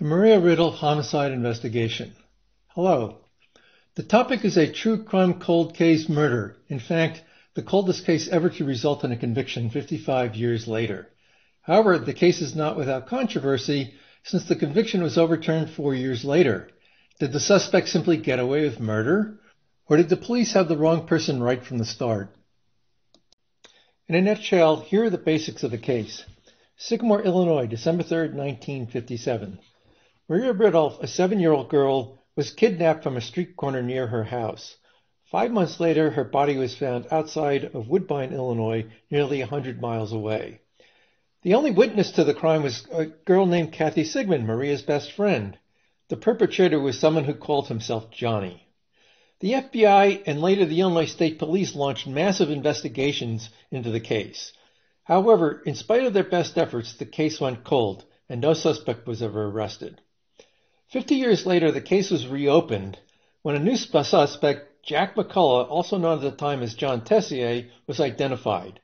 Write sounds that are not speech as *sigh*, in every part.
The Maria Ridulph homicide investigation. Hello. The topic is a true crime cold case murder. In fact, the coldest case ever to result in a conviction 55 years later. However, the case is not without controversy since the conviction was overturned four years later. Did the suspect simply get away with murder? Or did the police have the wrong person right from the start? In a nutshell, here are the basics of the case. Sycamore, Illinois, December 3, 1957. Maria Ridulph, a seven-year-old girl, was kidnapped from a street corner near her house. Five months later, her body was found outside of Woodbine, Illinois, nearly a hundred miles away. The only witness to the crime was a girl named Kathy Sigman, Maria's best friend. The perpetrator was someone who called himself Johnny. The FBI and later the Illinois State Police launched massive investigations into the case. However, in spite of their best efforts, the case went cold and no suspect was ever arrested. Fifty years later, the case was reopened when a new suspect, Jack McCullough, also known at the time as John Tessier, was identified.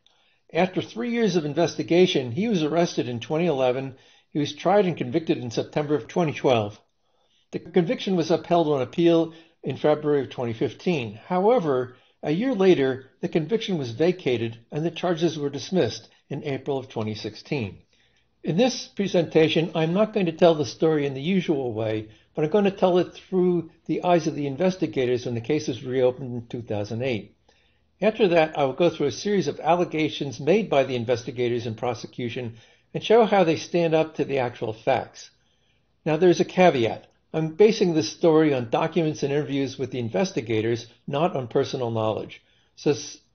After three years of investigation, he was arrested in 2011. He was tried and convicted in September of 2012. The conviction was upheld on appeal in February of 2015. However, a year later, the conviction was vacated and the charges were dismissed in April of 2016. In this presentation, I'm not going to tell the story in the usual way, but I'm going to tell it through the eyes of the investigators when the case was reopened in 2008. After that, I will go through a series of allegations made by the investigators and prosecution and show how they stand up to the actual facts. Now, there's a caveat. I'm basing this story on documents and interviews with the investigators, not on personal knowledge. So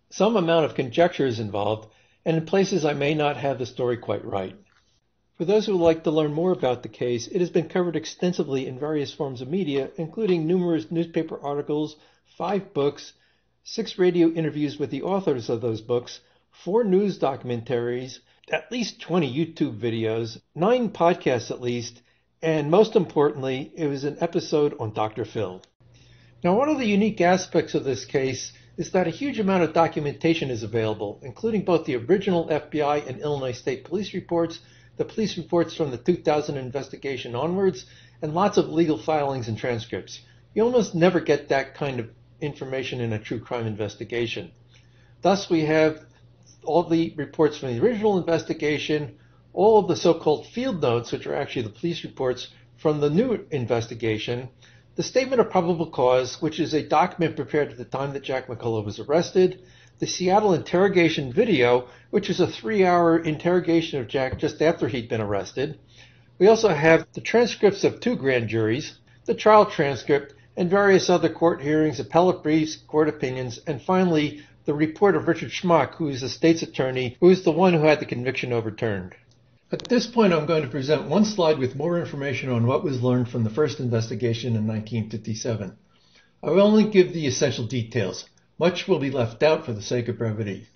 some amount of conjecture is involved, and in places I may not have the story quite right. For those who would like to learn more about the case, it has been covered extensively in various forms of media, including numerous newspaper articles, five books, six radio interviews with the authors of those books, four news documentaries, at least 20 YouTube videos, nine podcasts at least, and most importantly, it was an episode on Dr. Phil. Now, one of the unique aspects of this case is that a huge amount of documentation is available, including both the original FBI and Illinois State Police reports the police reports from the 2000 investigation onwards, and lots of legal filings and transcripts. You almost never get that kind of information in a true crime investigation. Thus, we have all the reports from the original investigation, all of the so-called field notes, which are actually the police reports from the new investigation, the statement of probable cause, which is a document prepared at the time that Jack McCullough was arrested, the Seattle interrogation video, which is a three hour interrogation of Jack just after he'd been arrested. We also have the transcripts of two grand juries, the trial transcript, and various other court hearings, appellate briefs, court opinions, and finally the report of Richard Schmack, who is the state's attorney, who is the one who had the conviction overturned. At this point, I'm going to present one slide with more information on what was learned from the first investigation in 1957. I will only give the essential details. Much will be left out for the sake of brevity.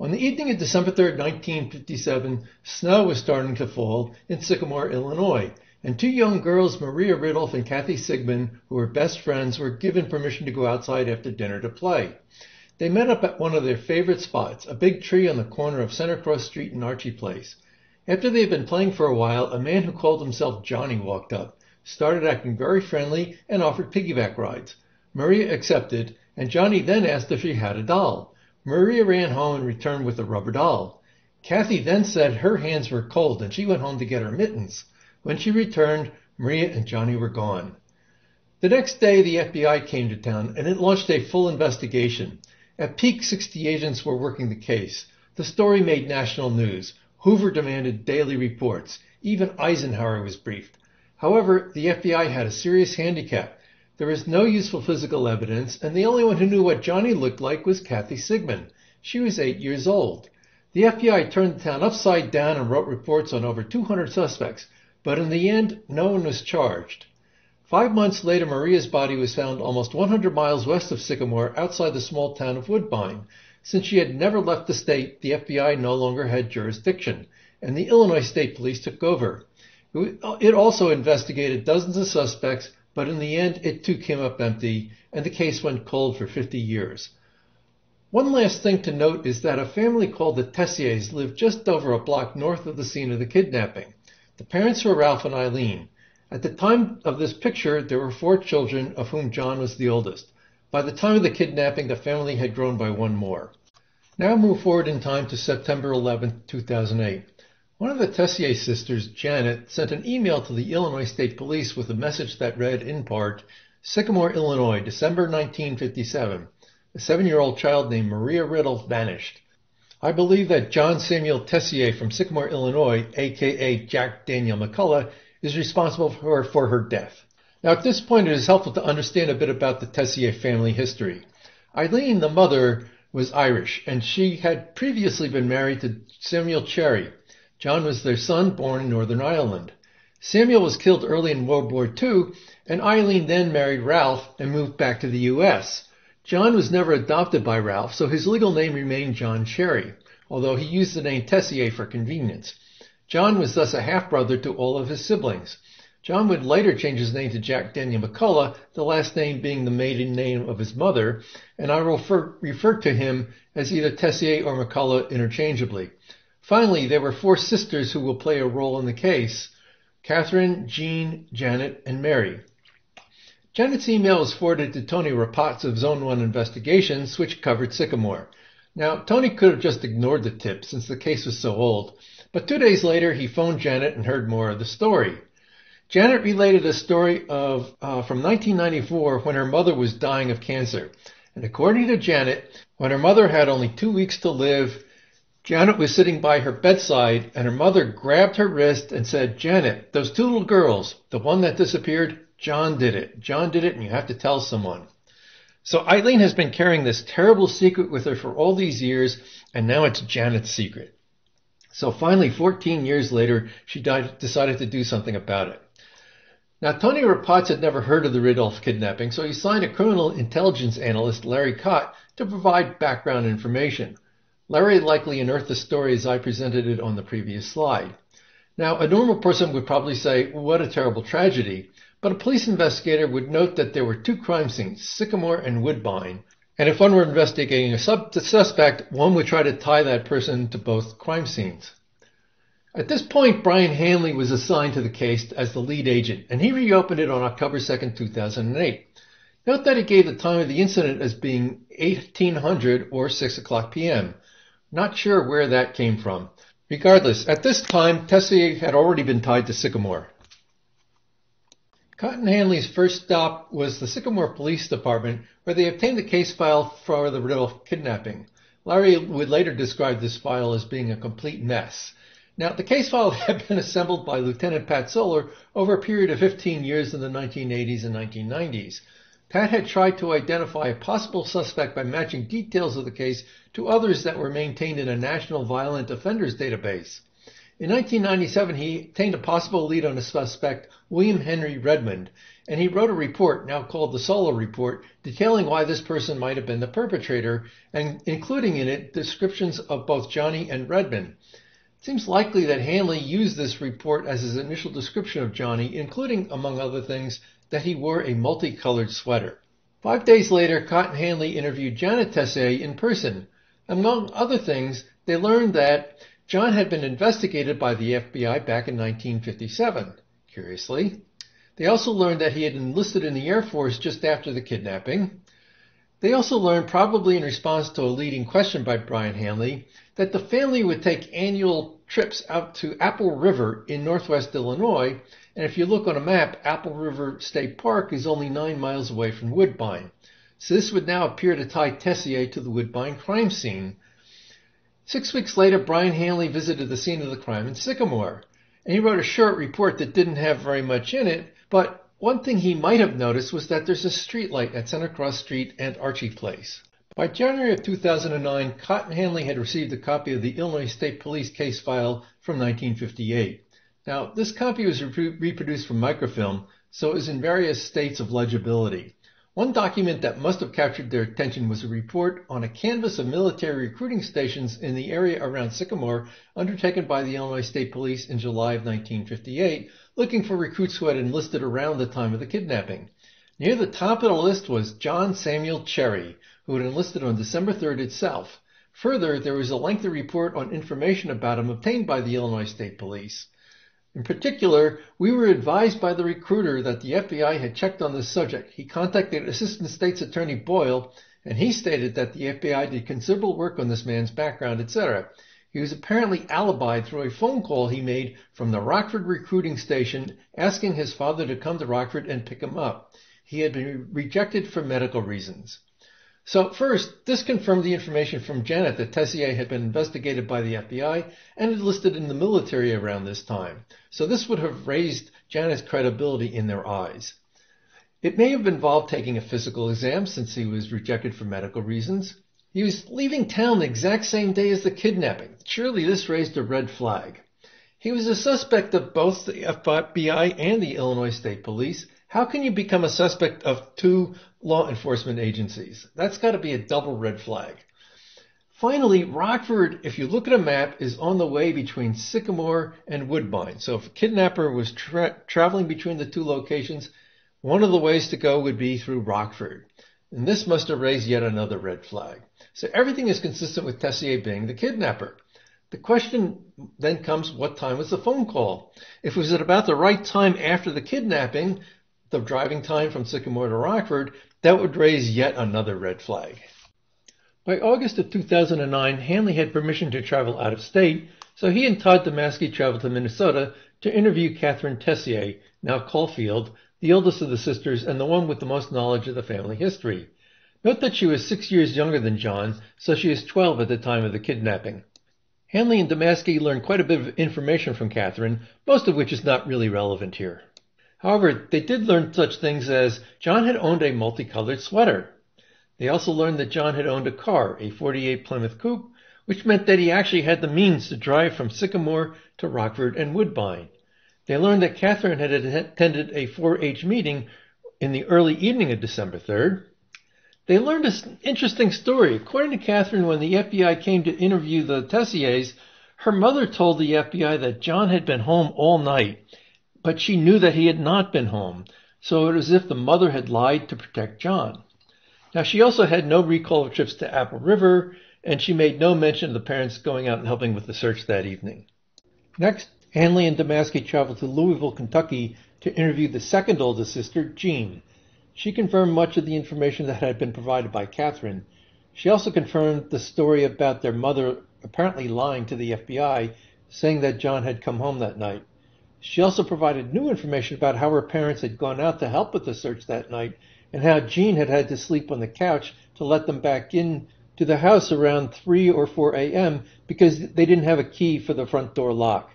On the evening of December 3, 1957, snow was starting to fall in Sycamore, Illinois, and two young girls, Maria Ridulph and Kathy Sigman, who were best friends, were given permission to go outside after dinner to play. They met up at one of their favorite spots, a big tree on the corner of Center Cross Street and Archie Place. After they had been playing for a while, a man who called himself Johnny walked up, started acting very friendly, and offered piggyback rides. Maria accepted, and Johnny then asked if she had a doll. Maria ran home and returned with a rubber doll. Kathy then said her hands were cold and she went home to get her mittens. When she returned, Maria and Johnny were gone. The next day, the FBI came to town and it launched a full investigation. At peak, 60 agents were working the case. The story made national news. Hoover demanded daily reports. Even Eisenhower was briefed. However, the FBI had a serious handicap. There is no useful physical evidence, and the only one who knew what Johnny looked like was Kathy Sigman. She was eight years old. The FBI turned the town upside down and wrote reports on over 200 suspects, but in the end, no one was charged. Five months later, Maria's body was found almost 100 miles west of Sycamore outside the small town of Woodbine. Since she had never left the state, the FBI no longer had jurisdiction, and the Illinois State Police took over. It also investigated dozens of suspects but in the end it too came up empty and the case went cold for 50 years. One last thing to note is that a family called the Tessiers lived just over a block north of the scene of the kidnapping. The parents were Ralph and Eileen. At the time of this picture, there were four children, of whom John was the oldest. By the time of the kidnapping, the family had grown by one more. Now move forward in time to September 11, 2008. One of the Tessier sisters, Janet, sent an email to the Illinois State Police with a message that read, in part, Sycamore, Illinois, December 1957. A seven-year-old child named Maria Ridulph vanished. I believe that John Samuel Tessier from Sycamore, Illinois, aka Jack Daniel McCullough, is responsible for, for her death. Now at this point it is helpful to understand a bit about the Tessier family history. Eileen, the mother, was Irish, and she had previously been married to Samuel Cherry. John was their son, born in Northern Ireland. Samuel was killed early in World War II, and Eileen then married Ralph and moved back to the U.S. John was never adopted by Ralph, so his legal name remained John Cherry, although he used the name Tessier for convenience. John was thus a half-brother to all of his siblings. John would later change his name to Jack Daniel McCullough, the last name being the maiden name of his mother, and I will refer, refer to him as either Tessier or McCullough interchangeably. Finally, there were four sisters who will play a role in the case. Catherine, Jean, Janet, and Mary. Janet's email was forwarded to Tony Rapatz of Zone 1 Investigations, which covered Sycamore. Now, Tony could have just ignored the tip since the case was so old, but two days later he phoned Janet and heard more of the story. Janet related a story of uh, from 1994 when her mother was dying of cancer. And according to Janet, when her mother had only two weeks to live, Janet was sitting by her bedside and her mother grabbed her wrist and said, Janet, those two little girls, the one that disappeared, John did it. John did it and you have to tell someone. So Eileen has been carrying this terrible secret with her for all these years and now it's Janet's secret. So finally, 14 years later, she died, decided to do something about it. Now, Tony Rapatz had never heard of the Ridulph kidnapping, so he signed a criminal intelligence analyst, Larry Cott, to provide background information. Larry likely unearthed the story as I presented it on the previous slide. Now, a normal person would probably say, what a terrible tragedy, but a police investigator would note that there were two crime scenes, Sycamore and Woodbine, and if one were investigating a suspect, one would try to tie that person to both crime scenes. At this point, Brian Hanley was assigned to the case as the lead agent, and he reopened it on October 2, 2008. Note that he gave the time of the incident as being 1800 or 6 o'clock p.m. Not sure where that came from. Regardless, at this time, Tessier had already been tied to Sycamore. Cott and Hanley's first stop was the Sycamore Police Department, where they obtained the case file for the Ridulph kidnapping. Larry would later describe this file as being a complete mess. Now, the case file *laughs* had been assembled by Lieutenant Pat Solar over a period of 15 years in the 1980s and 1990s. Pat had tried to identify a possible suspect by matching details of the case to others that were maintained in a national violent offenders database. In 1997, he obtained a possible lead on a suspect, William Henry Redmond, and he wrote a report, now called the Solar Report, detailing why this person might have been the perpetrator and including in it descriptions of both Johnny and Redmond. It seems likely that Hanley used this report as his initial description of Johnny, including, among other things, that he wore a multicolored sweater. Five days later, Cott and Hanley interviewed Janet Tessier in person. Among other things, they learned that John had been investigated by the FBI back in 1957, curiously. They also learned that he had enlisted in the Air Force just after the kidnapping. They also learned, probably in response to a leading question by Brian Hanley, that the family would take annual trips out to Apple River in northwest Illinois. And if you look on a map, Apple River State Park is only nine miles away from Woodbine. So this would now appear to tie Tessier to the Woodbine crime scene. Six weeks later, Brian Hanley visited the scene of the crime in Sycamore. And he wrote a short report that didn't have very much in it, but one thing he might have noticed was that there's a street light at Center Cross Street and Archie Place. By January of 2009, Cott and Hanley had received a copy of the Illinois State Police case file from 1958. Now, this copy was re- reproduced from microfilm, so it was in various states of legibility. One document that must have captured their attention was a report on a canvass of military recruiting stations in the area around Sycamore undertaken by the Illinois State Police in July of 1958, looking for recruits who had enlisted around the time of the kidnapping. Near the top of the list was John Samuel Cherry, who had enlisted on December 3rd itself. Further, there was a lengthy report on information about him obtained by the Illinois State Police. In particular, we were advised by the recruiter that the FBI had checked on this subject. He contacted Assistant State's Attorney Boyle, and he stated that the FBI did considerable work on this man's background, etc. He was apparently alibied through a phone call he made from the Rockford recruiting station asking his father to come to Rockford and pick him up. He had been rejected for medical reasons. So first, this confirmed the information from Janet that Tessier had been investigated by the FBI and enlisted in the military around this time. So this would have raised Janet's credibility in their eyes. It may have involved taking a physical exam since he was rejected for medical reasons. He was leaving town the exact same day as the kidnapping. Surely this raised a red flag. He was a suspect of both the FBI and the Illinois State Police, how can you become a suspect of two law enforcement agencies? That's got to be a double red flag. Finally, Rockford, if you look at a map, is on the way between Sycamore and Woodbine. So if a kidnapper was tra- traveling between the two locations, one of the ways to go would be through Rockford. And this must have raised yet another red flag. So everything is consistent with Tessier being the kidnapper. The question then comes, what time was the phone call? If it was at about the right time after the kidnapping, the driving time from Sycamore to Rockford, that would raise yet another red flag. By August of 2009, Hanley had permission to travel out of state, so he and Todd Damasky traveled to Minnesota to interview Catherine Tessier, now Caulfield, the oldest of the sisters and the one with the most knowledge of the family history. Note that she was six years younger than John, so she is 12 at the time of the kidnapping. Hanley and Damasky learned quite a bit of information from Catherine, most of which is not really relevant here. However, they did learn such things as John had owned a multicolored sweater. They also learned that John had owned a car, a 48 Plymouth Coupe, which meant that he actually had the means to drive from Sycamore to Rockford and Woodbine. They learned that Catherine had attended a 4-H meeting in the early evening of December 3rd. They learned an interesting story. According to Catherine, when the FBI came to interview the Tessiers, her mother told the FBI that John had been home all night but she knew that he had not been home, so it was as if the mother had lied to protect John. Now, she also had no recall of trips to Apple River, and she made no mention of the parents going out and helping with the search that evening. Next, Hanley and Damasky traveled to Louisville, Kentucky to interview the second oldest sister, Jean. She confirmed much of the information that had been provided by Catherine. She also confirmed the story about their mother apparently lying to the FBI, saying that John had come home that night. She also provided new information about how her parents had gone out to help with the search that night and how Jean had had to sleep on the couch to let them back in to the house around 3 or 4 a.m. because they didn't have a key for the front door lock.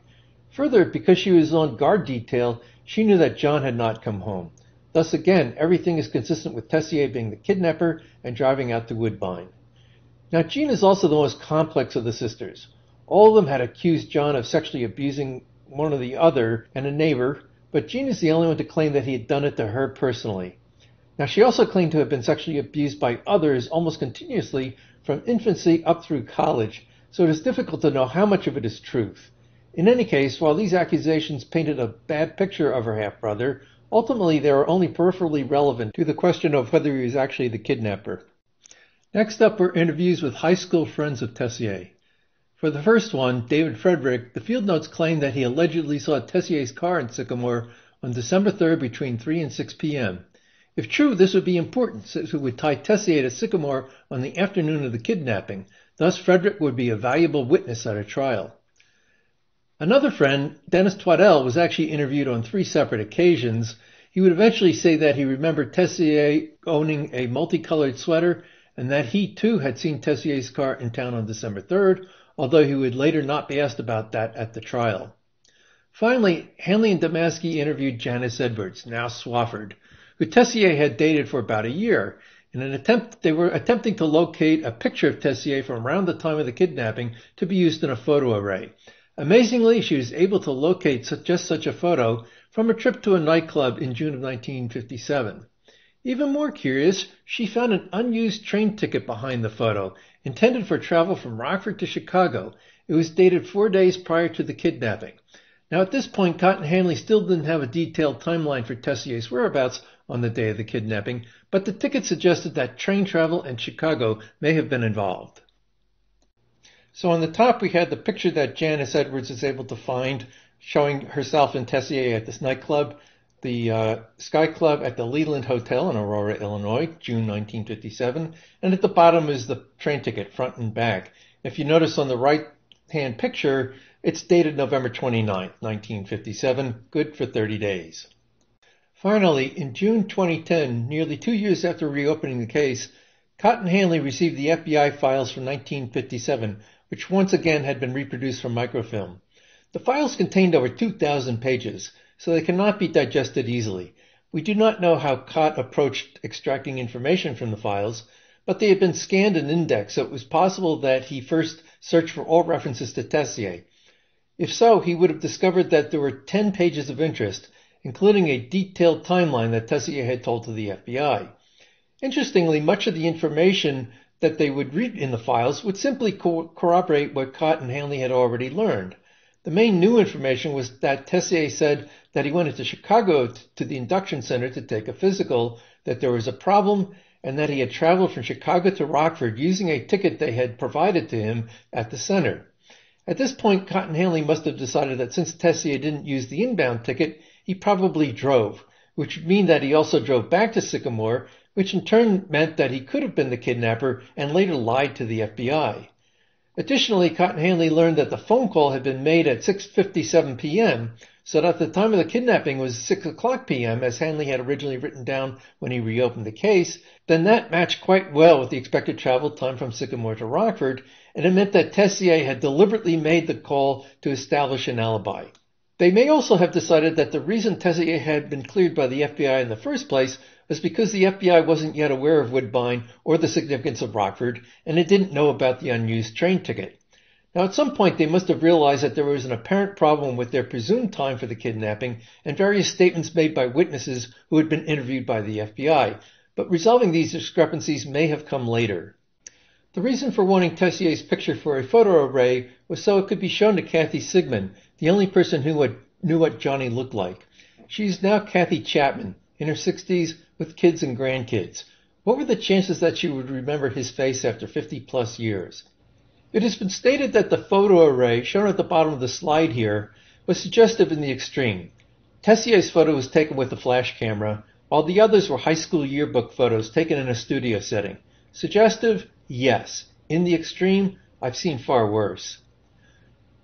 Further, because she was on guard detail, she knew that John had not come home. Thus again, everything is consistent with Tessier being the kidnapper and driving out to Woodbine. Now, Jean is also the most complex of the sisters. All of them had accused John of sexually abusing one or the other, and a neighbor, but Jean is the only one to claim that he had done it to her personally. Now, she also claimed to have been sexually abused by others almost continuously from infancy up through college, so it is difficult to know how much of it is truth. In any case, while these accusations painted a bad picture of her half brother, ultimately they are only peripherally relevant to the question of whether he was actually the kidnapper. Next up were interviews with high school friends of Tessier. For the first one, David Frederick, the field notes claim that he allegedly saw Tessier's car in Sycamore on December 3rd between 3 and 6 p.m. If true, this would be important, since it would tie Tessier to Sycamore on the afternoon of the kidnapping. Thus, Frederick would be a valuable witness at a trial. Another friend, Dennis Twaddell, was actually interviewed on three separate occasions. He would eventually say that he remembered Tessier owning a multicolored sweater and that he too had seen Tessier's car in town on December 3rd, although he would later not be asked about that at the trial. Finally, Hanley and Damasky interviewed Janice Edwards, now Swafford, who Tessier had dated for about a year. In an attempt, they were attempting to locate a picture of Tessier from around the time of the kidnapping to be used in a photo array. Amazingly, she was able to locate just such a photo from a trip to a nightclub in June of 1957. Even more curious, she found an unused train ticket behind the photo intended for travel from Rockford to Chicago. It was dated four days prior to the kidnapping. Now, at this point, Cott and Hanley still didn't have a detailed timeline for Tessier's whereabouts on the day of the kidnapping, but the ticket suggested that train travel and Chicago may have been involved. So on the top, we had the picture that Janice Edwards is able to find showing herself and Tessier at this nightclub, the uh, Sky Club at the Leland Hotel in Aurora, Illinois, June 1957. And at the bottom is the train ticket, front and back. If you notice on the right hand picture, it's dated November 29, 1957, good for 30 days. Finally, in June 2010, nearly two years after reopening the case, Cott and Hanley received the FBI files from 1957, which once again had been reproduced from microfilm. The files contained over 2,000 pages, so they cannot be digested easily. We do not know how Cott approached extracting information from the files, but they had been scanned and indexed, so it was possible that he first searched for all references to Tessier. If so, he would have discovered that there were 10 pages of interest, including a detailed timeline that Tessier had told to the FBI. Interestingly, much of the information that they would read in the files would simply co- corroborate what Cott and Hanley had already learned. The main new information was that Tessier said that he went into Chicago to the induction center to take a physical, that there was a problem, and that he had traveled from Chicago to Rockford using a ticket they had provided to him at the center. At this point, Cott and Hanley must have decided that since Tessier didn't use the inbound ticket, he probably drove, which would mean that he also drove back to Sycamore, which in turn meant that he could have been the kidnapper and later lied to the FBI. Additionally, Cott and Hanley learned that the phone call had been made at 6.57 p.m., so that the time of the kidnapping was 6 o'clock p.m., as Hanley had originally written down when he reopened the case, then that matched quite well with the expected travel time from Sycamore to Rockford, and it meant that Tessier had deliberately made the call to establish an alibi. They may also have decided that the reason Tessier had been cleared by the FBI in the first place was because the FBI wasn't yet aware of Woodbine or the significance of Rockford, and it didn't know about the unused train ticket. Now, at some point, they must have realized that there was an apparent problem with their presumed time for the kidnapping and various statements made by witnesses who had been interviewed by the FBI, but resolving these discrepancies may have come later. The reason for wanting Tessier's picture for a photo array was so it could be shown to Kathy Sigman, the only person who had, knew what Johnny looked like. She's now Kathy Chapman, in her 60s, with kids and grandkids. What were the chances that she would remember his face after 50 plus years? It has been stated that the photo array shown at the bottom of the slide here was suggestive in the extreme. Tessier's photo was taken with a flash camera, while the others were high school yearbook photos taken in a studio setting. Suggestive? Yes. In the extreme, I've seen far worse.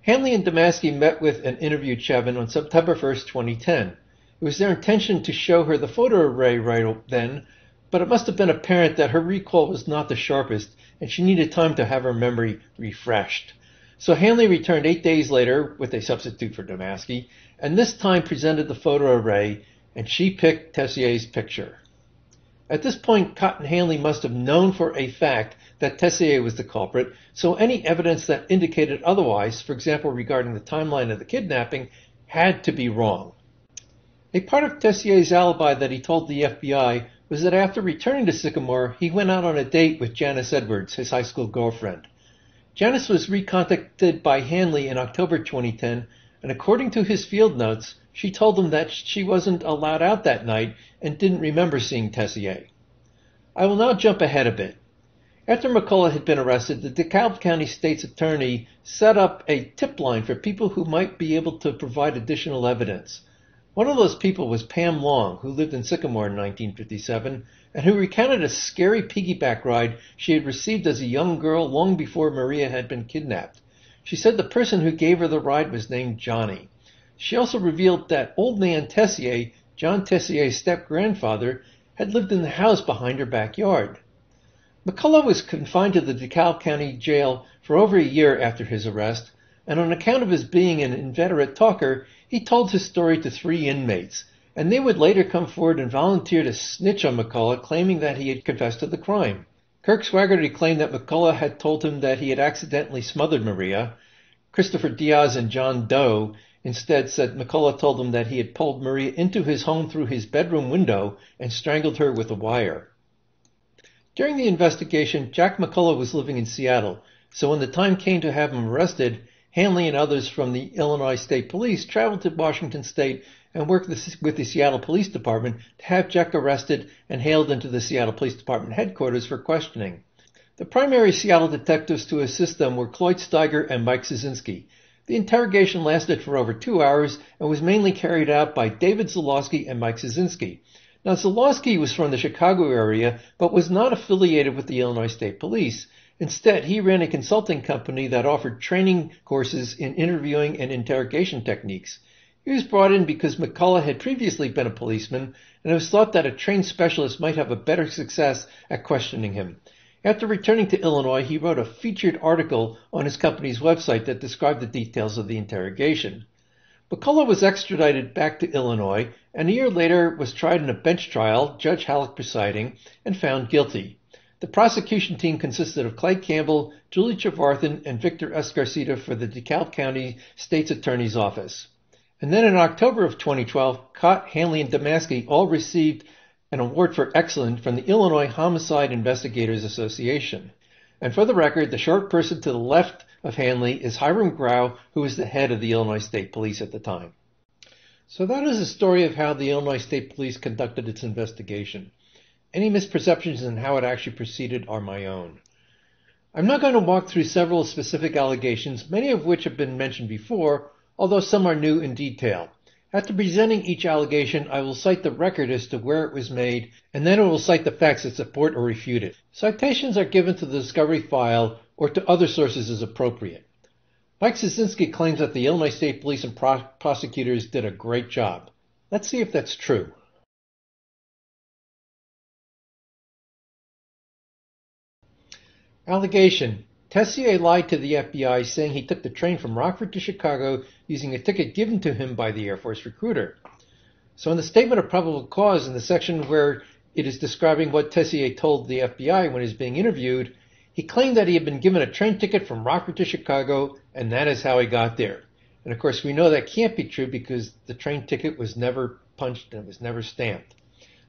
Hanley and Damasky met with and interviewed Chevin on September 1, 2010. It was their intention to show her the photo array right then, but it must have been apparent that her recall was not the sharpest, and she needed time to have her memory refreshed. So Hanley returned eight days later with a substitute for Damasky, and this time presented the photo array, and she picked Tessier's picture. At this point, Cott and Hanley must have known for a fact that Tessier was the culprit, so any evidence that indicated otherwise, for example regarding the timeline of the kidnapping, had to be wrong. A part of Tessier's alibi that he told the FBI was that after returning to Sycamore, he went out on a date with Janice Edwards, his high school girlfriend. Janice was recontacted by Hanley in October 2010, and according to his field notes, she told him that she wasn't allowed out that night and didn't remember seeing Tessier. I will now jump ahead a bit. After McCullough had been arrested, the DeKalb County State's Attorney set up a tip line for people who might be able to provide additional evidence. One of those people was Pam Long, who lived in Sycamore in 1957, and who recounted a scary piggyback ride she had received as a young girl long before Maria had been kidnapped. She said the person who gave her the ride was named Johnny. She also revealed that old man Tessier, John Tessier's step-grandfather, had lived in the house behind her backyard. McCullough was confined to the DeKalb County Jail for over a year after his arrest, and on account of his being an inveterate talker, he told his story to three inmates, and they would later come forward and volunteer to snitch on McCullough, claiming that he had confessed to the crime. Kirk Swaggerty claimed that McCullough had told him that he had accidentally smothered Maria. Christopher Diaz and John Doe Instead, said McCullough told them that he had pulled Maria into his home through his bedroom window and strangled her with a wire. During the investigation, Jack McCullough was living in Seattle, so when the time came to have him arrested, Hanley and others from the Illinois State Police traveled to Washington State and worked with the Seattle Police Department to have Jack arrested and hailed into the Seattle Police Department headquarters for questioning. The primary Seattle detectives to assist them were Cloyd Steiger and Mike Cieszynski. The interrogation lasted for over two hours and was mainly carried out by David Zulawski and Mike Cieszynski. Now, Zulawski was from the Chicago area, but was not affiliated with the Illinois State Police. Instead, he ran a consulting company that offered training courses in interviewing and interrogation techniques. He was brought in because McCullough had previously been a policeman, and it was thought that a trained specialist might have a better success at questioning him. After returning to Illinois, he wrote a featured article on his company's website that described the details of the interrogation. McCullough was extradited back to Illinois, and a year later was tried in a bench trial, Judge Hallock presiding, and found guilty. The prosecution team consisted of Clay Campbell, Julie Trevarthen, and Victor Escarceta for the DeKalb County State's Attorney's Office. And then in October of 2012, Cott, Hanley, and Damasky all received an award for excellence from the Illinois Homicide Investigators Association. And for the record, the short person to the left of Hanley is Hiram Grau, who was the head of the Illinois State Police at the time. So that is the story of how the Illinois State Police conducted its investigation. Any misperceptions in how it actually proceeded are my own. I'm not going to walk through several specific allegations, many of which have been mentioned before, although some are new in detail. After presenting each allegation, I will cite the record as to where it was made, and then I will cite the facts that support or refute it. Citations are given to the discovery file or to other sources as appropriate. Mike Cieszynski claims that the Illinois State Police and pro- prosecutors did a great job. Let's see if that's true. Allegation Tessier lied to the FBI saying he took the train from Rockford to Chicago using a ticket given to him by the Air Force recruiter. So in the statement of probable cause, in the section where it is describing what Tessier told the FBI when he was being interviewed, he claimed that he had been given a train ticket from Rockford to Chicago, and that is how he got there. And of course, we know that can't be true because the train ticket was never punched and it was never stamped.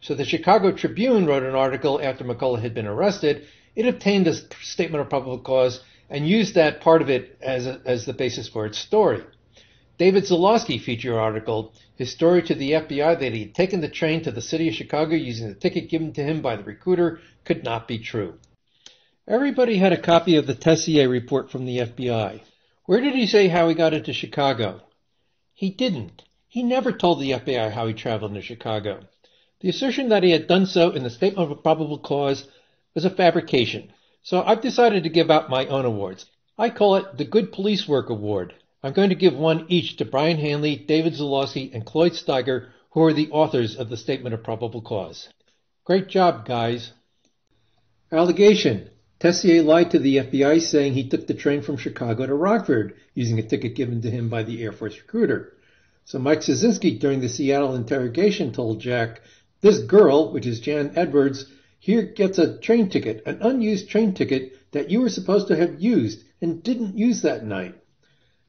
So the Chicago Tribune wrote an article after McCullough had been arrested it obtained a statement of probable cause and used that part of it as, a, as the basis for its story. David Zulawski featured an article, his story to the FBI that he had taken the train to the city of Chicago using the ticket given to him by the recruiter could not be true. Everybody had a copy of the Tessier report from the FBI. Where did he say how he got into Chicago? He didn't. He never told the FBI how he traveled into Chicago. The assertion that he had done so in the statement of probable cause was a fabrication. So I've decided to give out my own awards. I call it the Good Police Work Award. I'm going to give one each to Brian Hanley, David Zulawski, and Cloyd Steiger, who are the authors of the Statement of Probable Cause. Great job, guys. Allegation. Tessier lied to the FBI saying he took the train from Chicago to Rockford using a ticket given to him by the Air Force recruiter. So Mike Cieszynski during the Seattle interrogation told Jack, this girl, which is Jan Edwards, here gets a train ticket, an unused train ticket that you were supposed to have used and didn't use that night.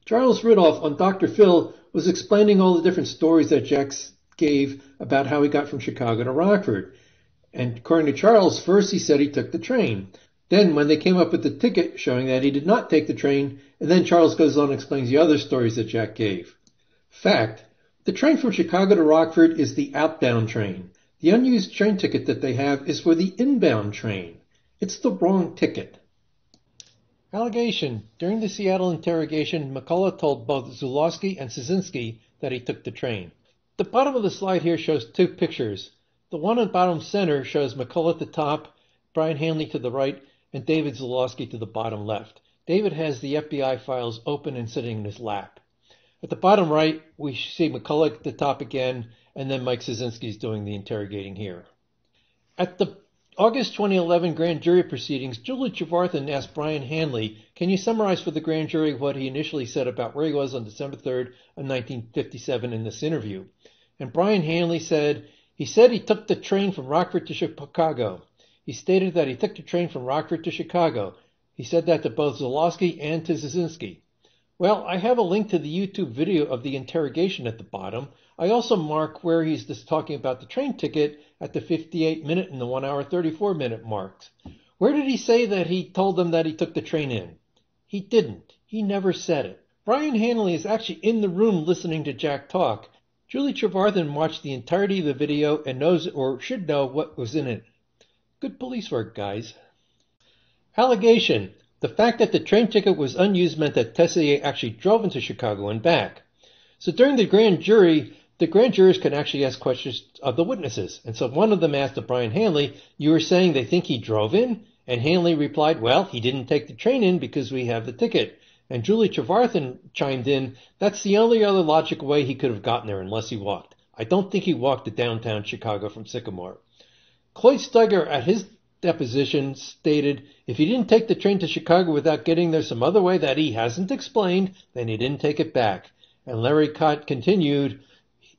Charles Ridulph on Dr. Phil was explaining all the different stories that Jack gave about how he got from Chicago to Rockford. And according to Charles, first he said he took the train. Then, when they came up with the ticket showing that he did not take the train, and then Charles goes on and explains the other stories that Jack gave. Fact, the train from Chicago to Rockford is the outbound train. The unused train ticket that they have is for the inbound train. It's the wrong ticket. Allegation. During the Seattle interrogation, McCullough told both Zulawski and Cieszynski that he took the train. The bottom of the slide here shows two pictures. The one on bottom center shows McCullough at the top, Brian Hanley to the right, and David Zulawski to the bottom left. David has the FBI files open and sitting in his lap. At the bottom right, we see McCullough at the top again, and then Mike Cieszynski is doing the interrogating here. At the August 2011 grand jury proceedings, Julie Trevarthen asked Brian Hanley, can you summarize for the grand jury what he initially said about where he was on December 3rd of 1957 in this interview? And Brian Hanley said, he said he took the train from Rockford to Chicago. He stated that he took the train from Rockford to Chicago. He said that to both Zulawski and to Cieszynski. Well, I have a link to the YouTube video of the interrogation at the bottom. I also mark where he's just talking about the train ticket at the 58 minute and the 1 hour 34 minute marks. Where did he say that he told them that he took the train in? He didn't. He never said it. Brian Hanley is actually in the room listening to Jack talk. Julie Trevarthen watched the entirety of the video and knows or should know what was in it. Good police work, guys. Allegation. The fact that the train ticket was unused meant that Tessier actually drove into Chicago and back. So during the grand jury, the grand jurors can actually ask questions of the witnesses. And so one of them asked of Brian Hanley, you were saying they think he drove in? And Hanley replied, well, he didn't take the train in because we have the ticket. And Julie Trevarthen chimed in, that's the only other logical way he could have gotten there unless he walked. I don't think he walked to downtown Chicago from Sycamore. Cloyd Steiger at his deposition stated if he didn't take the train to Chicago without getting there some other way that he hasn't explained, then he didn't take it back. And Larry Cott continued,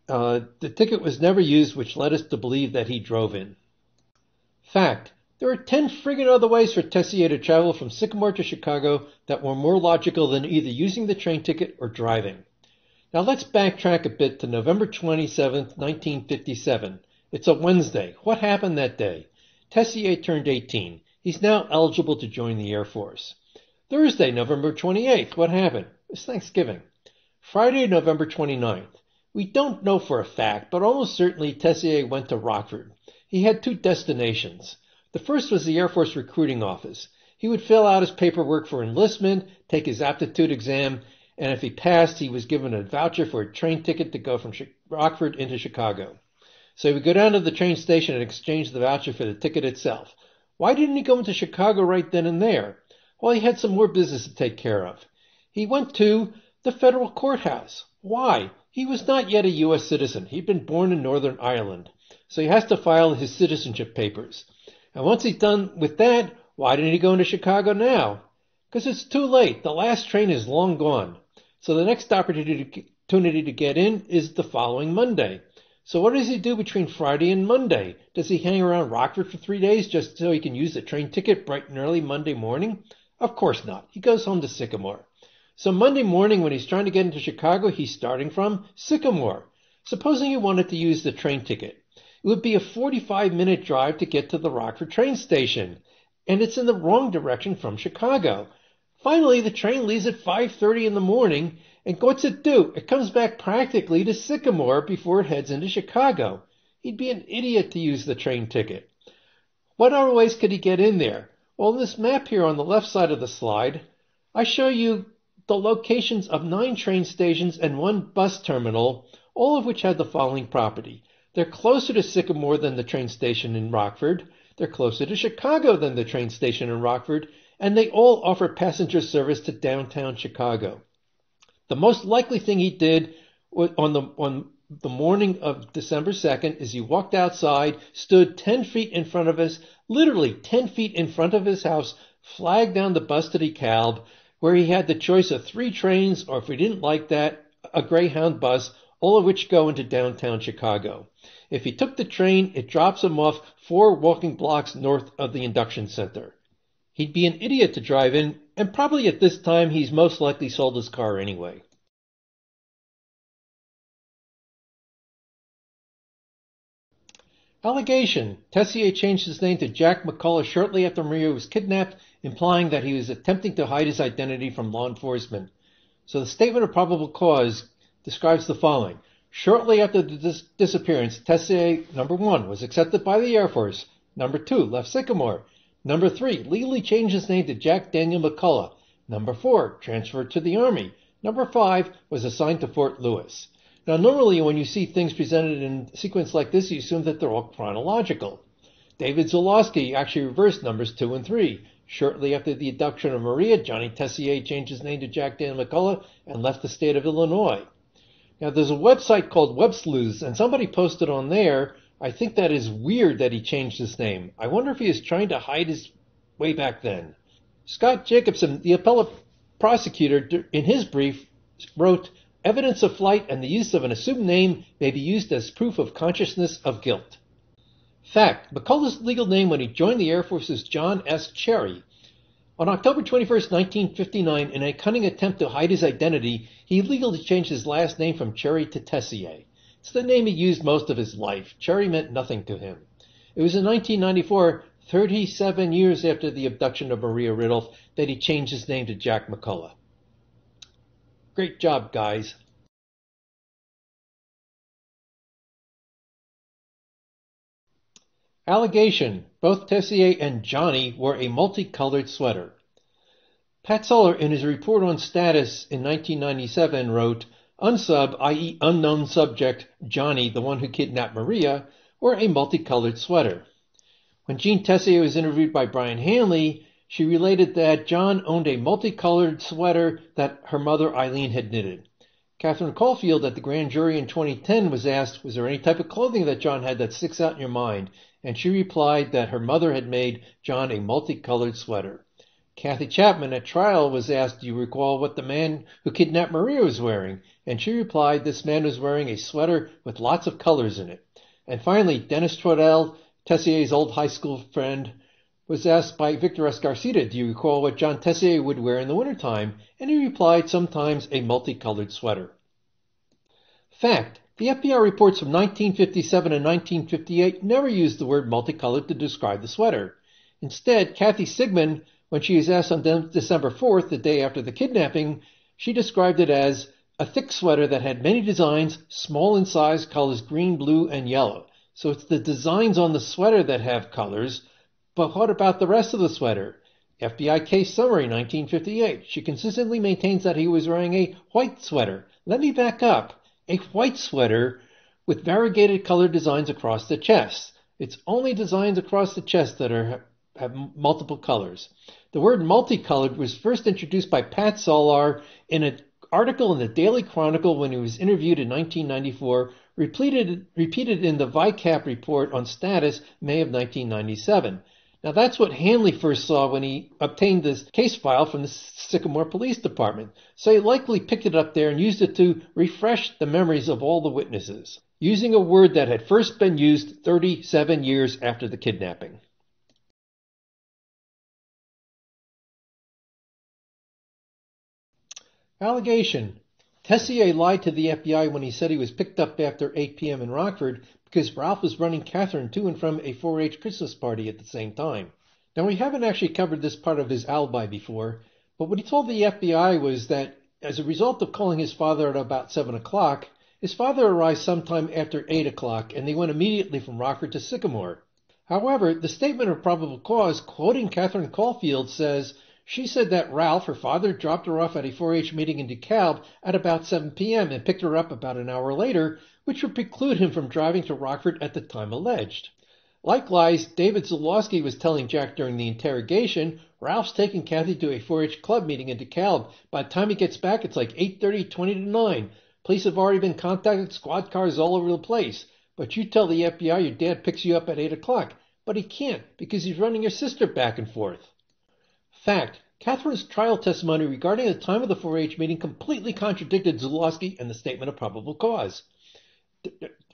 uh, the ticket was never used, which led us to believe that he drove in. Fact. There are 10 friggin' other ways for Tessier to travel from Sycamore to Chicago that were more logical than either using the train ticket or driving. Now let's backtrack a bit to November 27, 1957. It's a Wednesday. What happened that day? Tessier turned 18. He's now eligible to join the Air Force. Thursday, November 28th. What happened? It's Thanksgiving. Friday, November 29th. We don't know for a fact, but almost certainly Tessier went to Rockford. He had two destinations. The first was the Air Force recruiting office. He would fill out his paperwork for enlistment, take his aptitude exam, and if he passed, he was given a voucher for a train ticket to go from Rockford into Chicago. So he would go down to the train station and exchange the voucher for the ticket itself. Why didn't he go into Chicago right then and there? Well, he had some more business to take care of. He went to the federal courthouse. Why? He was not yet a U.S. citizen. He'd been born in Northern Ireland. So he has to file his citizenship papers. And once he's done with that, why didn't he go into Chicago now? Because it's too late. The last train is long gone. So the next opportunity to get in is the following Monday. So what does he do between Friday and Monday? Does he hang around Rockford for three days just so he can use the train ticket bright and early Monday morning? Of course not. He goes home to Sycamore. So Monday morning when he's trying to get into Chicago, he's starting from Sycamore. Supposing he wanted to use the train ticket. It would be a 45 minute drive to get to the Rockford train station, and it's in the wrong direction from Chicago. Finally, the train leaves at 5:30 in the morning, and what's it do? It comes back practically to Sycamore before it heads into Chicago. He'd be an idiot to use the train ticket. What other ways could he get in there? Well, in this map here on the left side of the slide, I show you the locations of nine train stations and one bus terminal, all of which had the following property. They're closer to Sycamore than the train station in Rockford. They're closer to Chicago than the train station in Rockford, and they all offer passenger service to downtown Chicago. The most likely thing he did on the on the morning of December 2nd is he walked outside, stood 10 feet in front of us, literally 10 feet in front of his house, flagged down the bus to DeKalb, where he had the choice of three trains, or if he didn't like that, a Greyhound bus, all of which go into downtown Chicago. If he took the train, it drops him off four walking blocks north of the induction center. He'd be an idiot to drive in, and probably at this time he's most likely sold his car anyway. Allegation. Tessier changed his name to Jack McCullough shortly after Maria was kidnapped, implying that he was attempting to hide his identity from law enforcement. So the statement of probable cause describes the following. Shortly after the dis- disappearance, Tessier, number one, was accepted by the Air Force. Number two, left Sycamore. Number three, legally changed his name to Jack Daniel McCullough. Number four, transferred to the Army. Number five, was assigned to Fort Lewis. Now, normally when you see things presented in sequence like this, you assume that they're all chronological. David Zulawski actually reversed numbers two and three. Shortly after the abduction of Maria, Johnny Tessier changed his name to Jack Daniel McCullough and left the state of Illinois. Now, there's a website called WebSleuths, and somebody posted on there. I think that is weird that he changed his name. I wonder if he is trying to hide his way back then. Scott Jacobson, the appellate prosecutor, in his brief, wrote, Evidence of flight and the use of an assumed name may be used as proof of consciousness of guilt. Fact McCullough's legal name when he joined the Air Force is John S. Cherry. On October 21, 1959, in a cunning attempt to hide his identity, he legally changed his last name from Cherry to Tessier. It's the name he used most of his life. Cherry meant nothing to him. It was in 1994, 37 years after the abduction of Maria Ridulph, that he changed his name to Jack McCullough. Great job, guys. Allegation. Both Tessier and Johnny wore a multicolored sweater. Pat Solar, in his report on status in 1997, wrote, Unsub, i.e., unknown subject, Johnny, the one who kidnapped Maria, or a multicolored sweater. When Jean Tessier was interviewed by Brian Hanley, she related that John owned a multicolored sweater that her mother Eileen had knitted. Catherine Caulfield at the grand jury in 2010 was asked, Was there any type of clothing that John had that sticks out in your mind? And she replied that her mother had made John a multicolored sweater. Kathy Chapman at trial was asked, Do you recall what the man who kidnapped Maria was wearing? And she replied, This man was wearing a sweater with lots of colors in it. And finally, Dennis Trudell, Tessier's old high school friend, was asked by Victor Escarcita, Do you recall what John Tessier would wear in the wintertime? And he replied, Sometimes a multicolored sweater. Fact. The FBI reports from 1957 and 1958 never used the word multicolored to describe the sweater. Instead, Kathy Sigman, when she was asked on December 4th, the day after the kidnapping, she described it as a thick sweater that had many designs, small in size, colors green, blue, and yellow. So it's the designs on the sweater that have colors, but what about the rest of the sweater? FBI case summary 1958. She consistently maintains that he was wearing a white sweater. Let me back up. A white sweater with variegated colored designs across the chest. It's only designs across the chest that are have multiple colors. The word multicolored was first introduced by Pat Zoller in an article in the Daily Chronicle when he was interviewed in 1994, repeated, repeated in the VICAP report on status May of 1997. Now that's what Hanley first saw when he obtained this case file from the Sycamore Police Department. So he likely picked it up there and used it to refresh the memories of all the witnesses, using a word that had first been used 37 years after the kidnapping. Allegation. Tessier lied to the FBI when he said he was picked up after 8 p.m. in Rockford because Ralph was running Catherine to and from a 4 H Christmas party at the same time. Now, we haven't actually covered this part of his alibi before, but what he told the FBI was that as a result of calling his father at about 7 o'clock, his father arrived sometime after 8 o'clock and they went immediately from Rockford to Sycamore. However, the statement of probable cause, quoting Catherine Caulfield, says she said that Ralph, her father, dropped her off at a 4 H meeting in DeKalb at about 7 p.m. and picked her up about an hour later which would preclude him from driving to Rockford at the time alleged. Likewise, David Zulawski was telling Jack during the interrogation, Ralph's taking Kathy to a 4-H club meeting in DeKalb. By the time he gets back, it's like 8.30, 20 to 9. Police have already been contacted, squad cars all over the place. But you tell the FBI your dad picks you up at 8 o'clock. But he can't, because he's running your sister back and forth. Fact. Catherine's trial testimony regarding the time of the 4-H meeting completely contradicted Zulawski and the statement of probable cause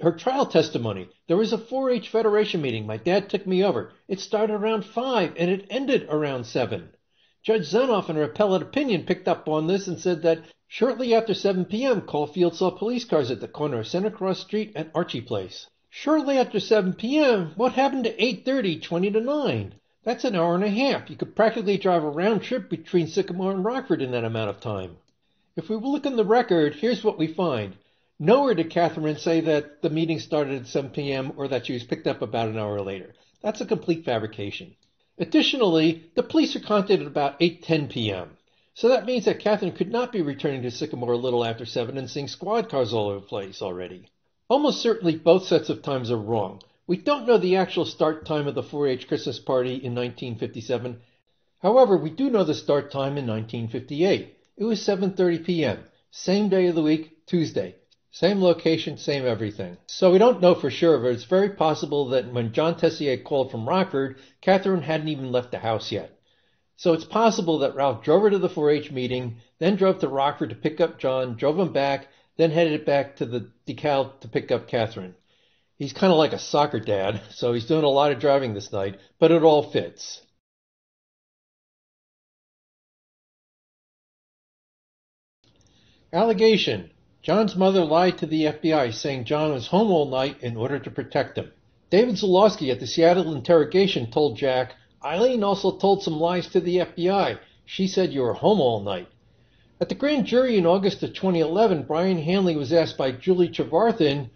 her trial testimony. There was a 4-H Federation meeting. My dad took me over. It started around 5 and it ended around 7. Judge Zenoff in her appellate opinion picked up on this and said that shortly after 7 p.m., Caulfield saw police cars at the corner of Center Cross Street and Archie Place. Shortly after 7 p.m., what happened to 8.30, 20 to 9? That's an hour and a half. You could practically drive a round trip between Sycamore and Rockford in that amount of time. If we look in the record, here's what we find. Nowhere did Catherine say that the meeting started at 7 p.m. or that she was picked up about an hour later. That's a complete fabrication. Additionally, the police are contacted about 8:10 p.m. So that means that Catherine could not be returning to Sycamore a little after 7 and seeing squad cars all over the place already. Almost certainly both sets of times are wrong. We don't know the actual start time of the 4-H Christmas party in 1957. However, we do know the start time in 1958. It was 7:30 p.m. Same day of the week, Tuesday. Same location, same everything. So we don't know for sure, but it's very possible that when John Tessier called from Rockford, Catherine hadn't even left the house yet. So it's possible that Ralph drove her to the 4-H meeting, then drove to Rockford to pick up John, drove him back, then headed back to the DeKalb to pick up Catherine. He's kind of like a soccer dad, *laughs* so he's doing a lot of driving this night, but it all fits. Allegation. John's mother lied to the FBI, saying John was home all night in order to protect him. David Zulawski at the Seattle interrogation told Jack, Eileen also told some lies to the FBI. She said you were home all night. At the grand jury in August of 2011, Brian Hanley was asked by Julie Trevarthen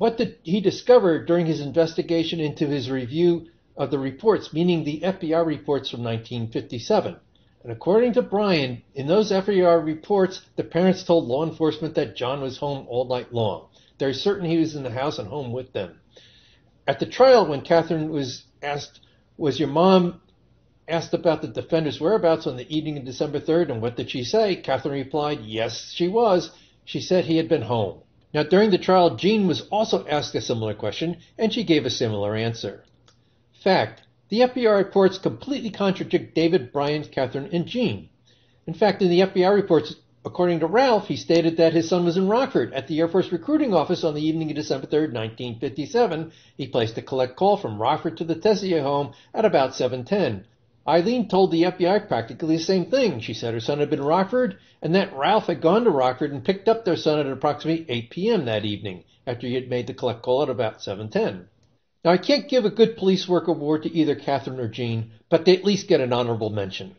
what did he discover during his investigation into his review of the reports, meaning the FBI reports from 1957. And according to Brian, in those FER reports, the parents told law enforcement that John was home all night long. They're certain he was in the house and home with them. At the trial, when Catherine was asked, Was your mom asked about the defender's whereabouts on the evening of December 3rd, and what did she say? Catherine replied, Yes, she was. She said he had been home. Now, during the trial, Jean was also asked a similar question, and she gave a similar answer. Fact the FBI reports completely contradict David, Brian, Catherine, and Jean. In fact, in the FBI reports, according to Ralph, he stated that his son was in Rockford at the Air Force recruiting office on the evening of December 3, 1957. He placed a collect call from Rockford to the Tessier home at about 710. Eileen told the FBI practically the same thing. She said her son had been Rockford and that Ralph had gone to Rockford and picked up their son at approximately 8 p.m. that evening after he had made the collect call at about 710. Now, I can't give a good police work award to either Catherine or Jean, but they at least get an honorable mention.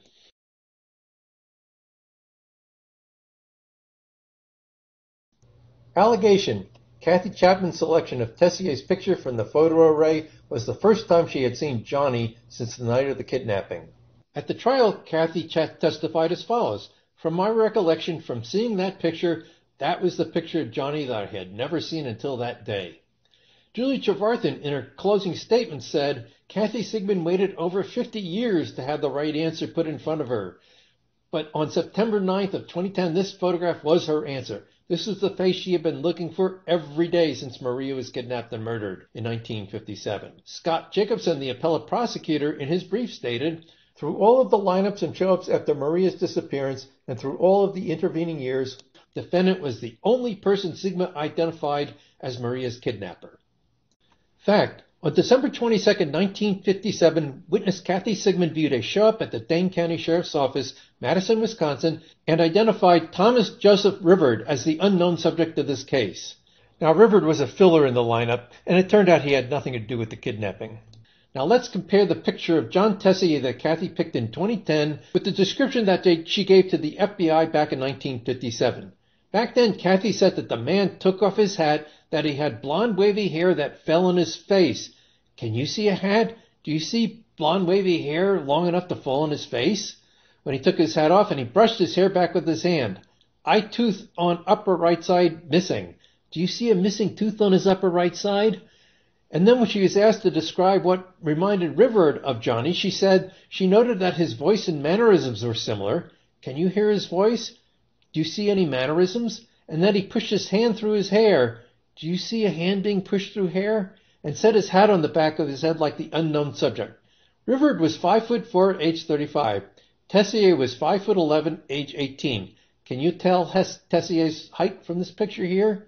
Allegation. Kathy Chapman's selection of Tessier's picture from the photo array was the first time she had seen Johnny since the night of the kidnapping. At the trial, Kathy Ch- testified as follows. From my recollection from seeing that picture, that was the picture of Johnny that I had never seen until that day. Julie Trevarthen, in her closing statement, said Kathy Sigman waited over 50 years to have the right answer put in front of her. But on September 9th of 2010, this photograph was her answer. This was the face she had been looking for every day since Maria was kidnapped and murdered in 1957. Scott Jacobson, the appellate prosecutor, in his brief stated, through all of the lineups and show-ups after Maria's disappearance and through all of the intervening years, defendant was the only person Sigman identified as Maria's kidnapper. Fact: On December 22, 1957, witness Kathy Sigman viewed a show-up at the Dane County Sheriff's Office, Madison, Wisconsin, and identified Thomas Joseph Rivard as the unknown subject of this case. Now, Rivard was a filler in the lineup, and it turned out he had nothing to do with the kidnapping. Now let's compare the picture of John Tessier that Kathy picked in 2010 with the description that she gave to the FBI back in 1957. Back then, Kathy said that the man took off his hat that he had blonde wavy hair that fell on his face. Can you see a hat? Do you see blonde wavy hair long enough to fall on his face? When he took his hat off and he brushed his hair back with his hand. Eye tooth on upper right side missing. Do you see a missing tooth on his upper right side? And then when she was asked to describe what reminded Rivard of Johnny, she said she noted that his voice and mannerisms were similar. Can you hear his voice? Do you see any mannerisms? And then he pushed his hand through his hair. Do you see a hand being pushed through hair? And set his hat on the back of his head like the unknown subject. Rivard was five foot four, age 35. Tessier was five foot eleven, age 18. Can you tell Tessier's height from this picture here?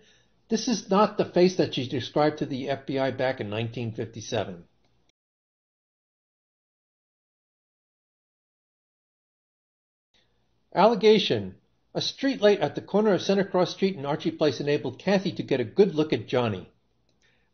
This is not the face that she described to the FBI back in 1957. Allegation. A street light at the corner of Center Cross Street and Archie Place enabled Kathy to get a good look at Johnny.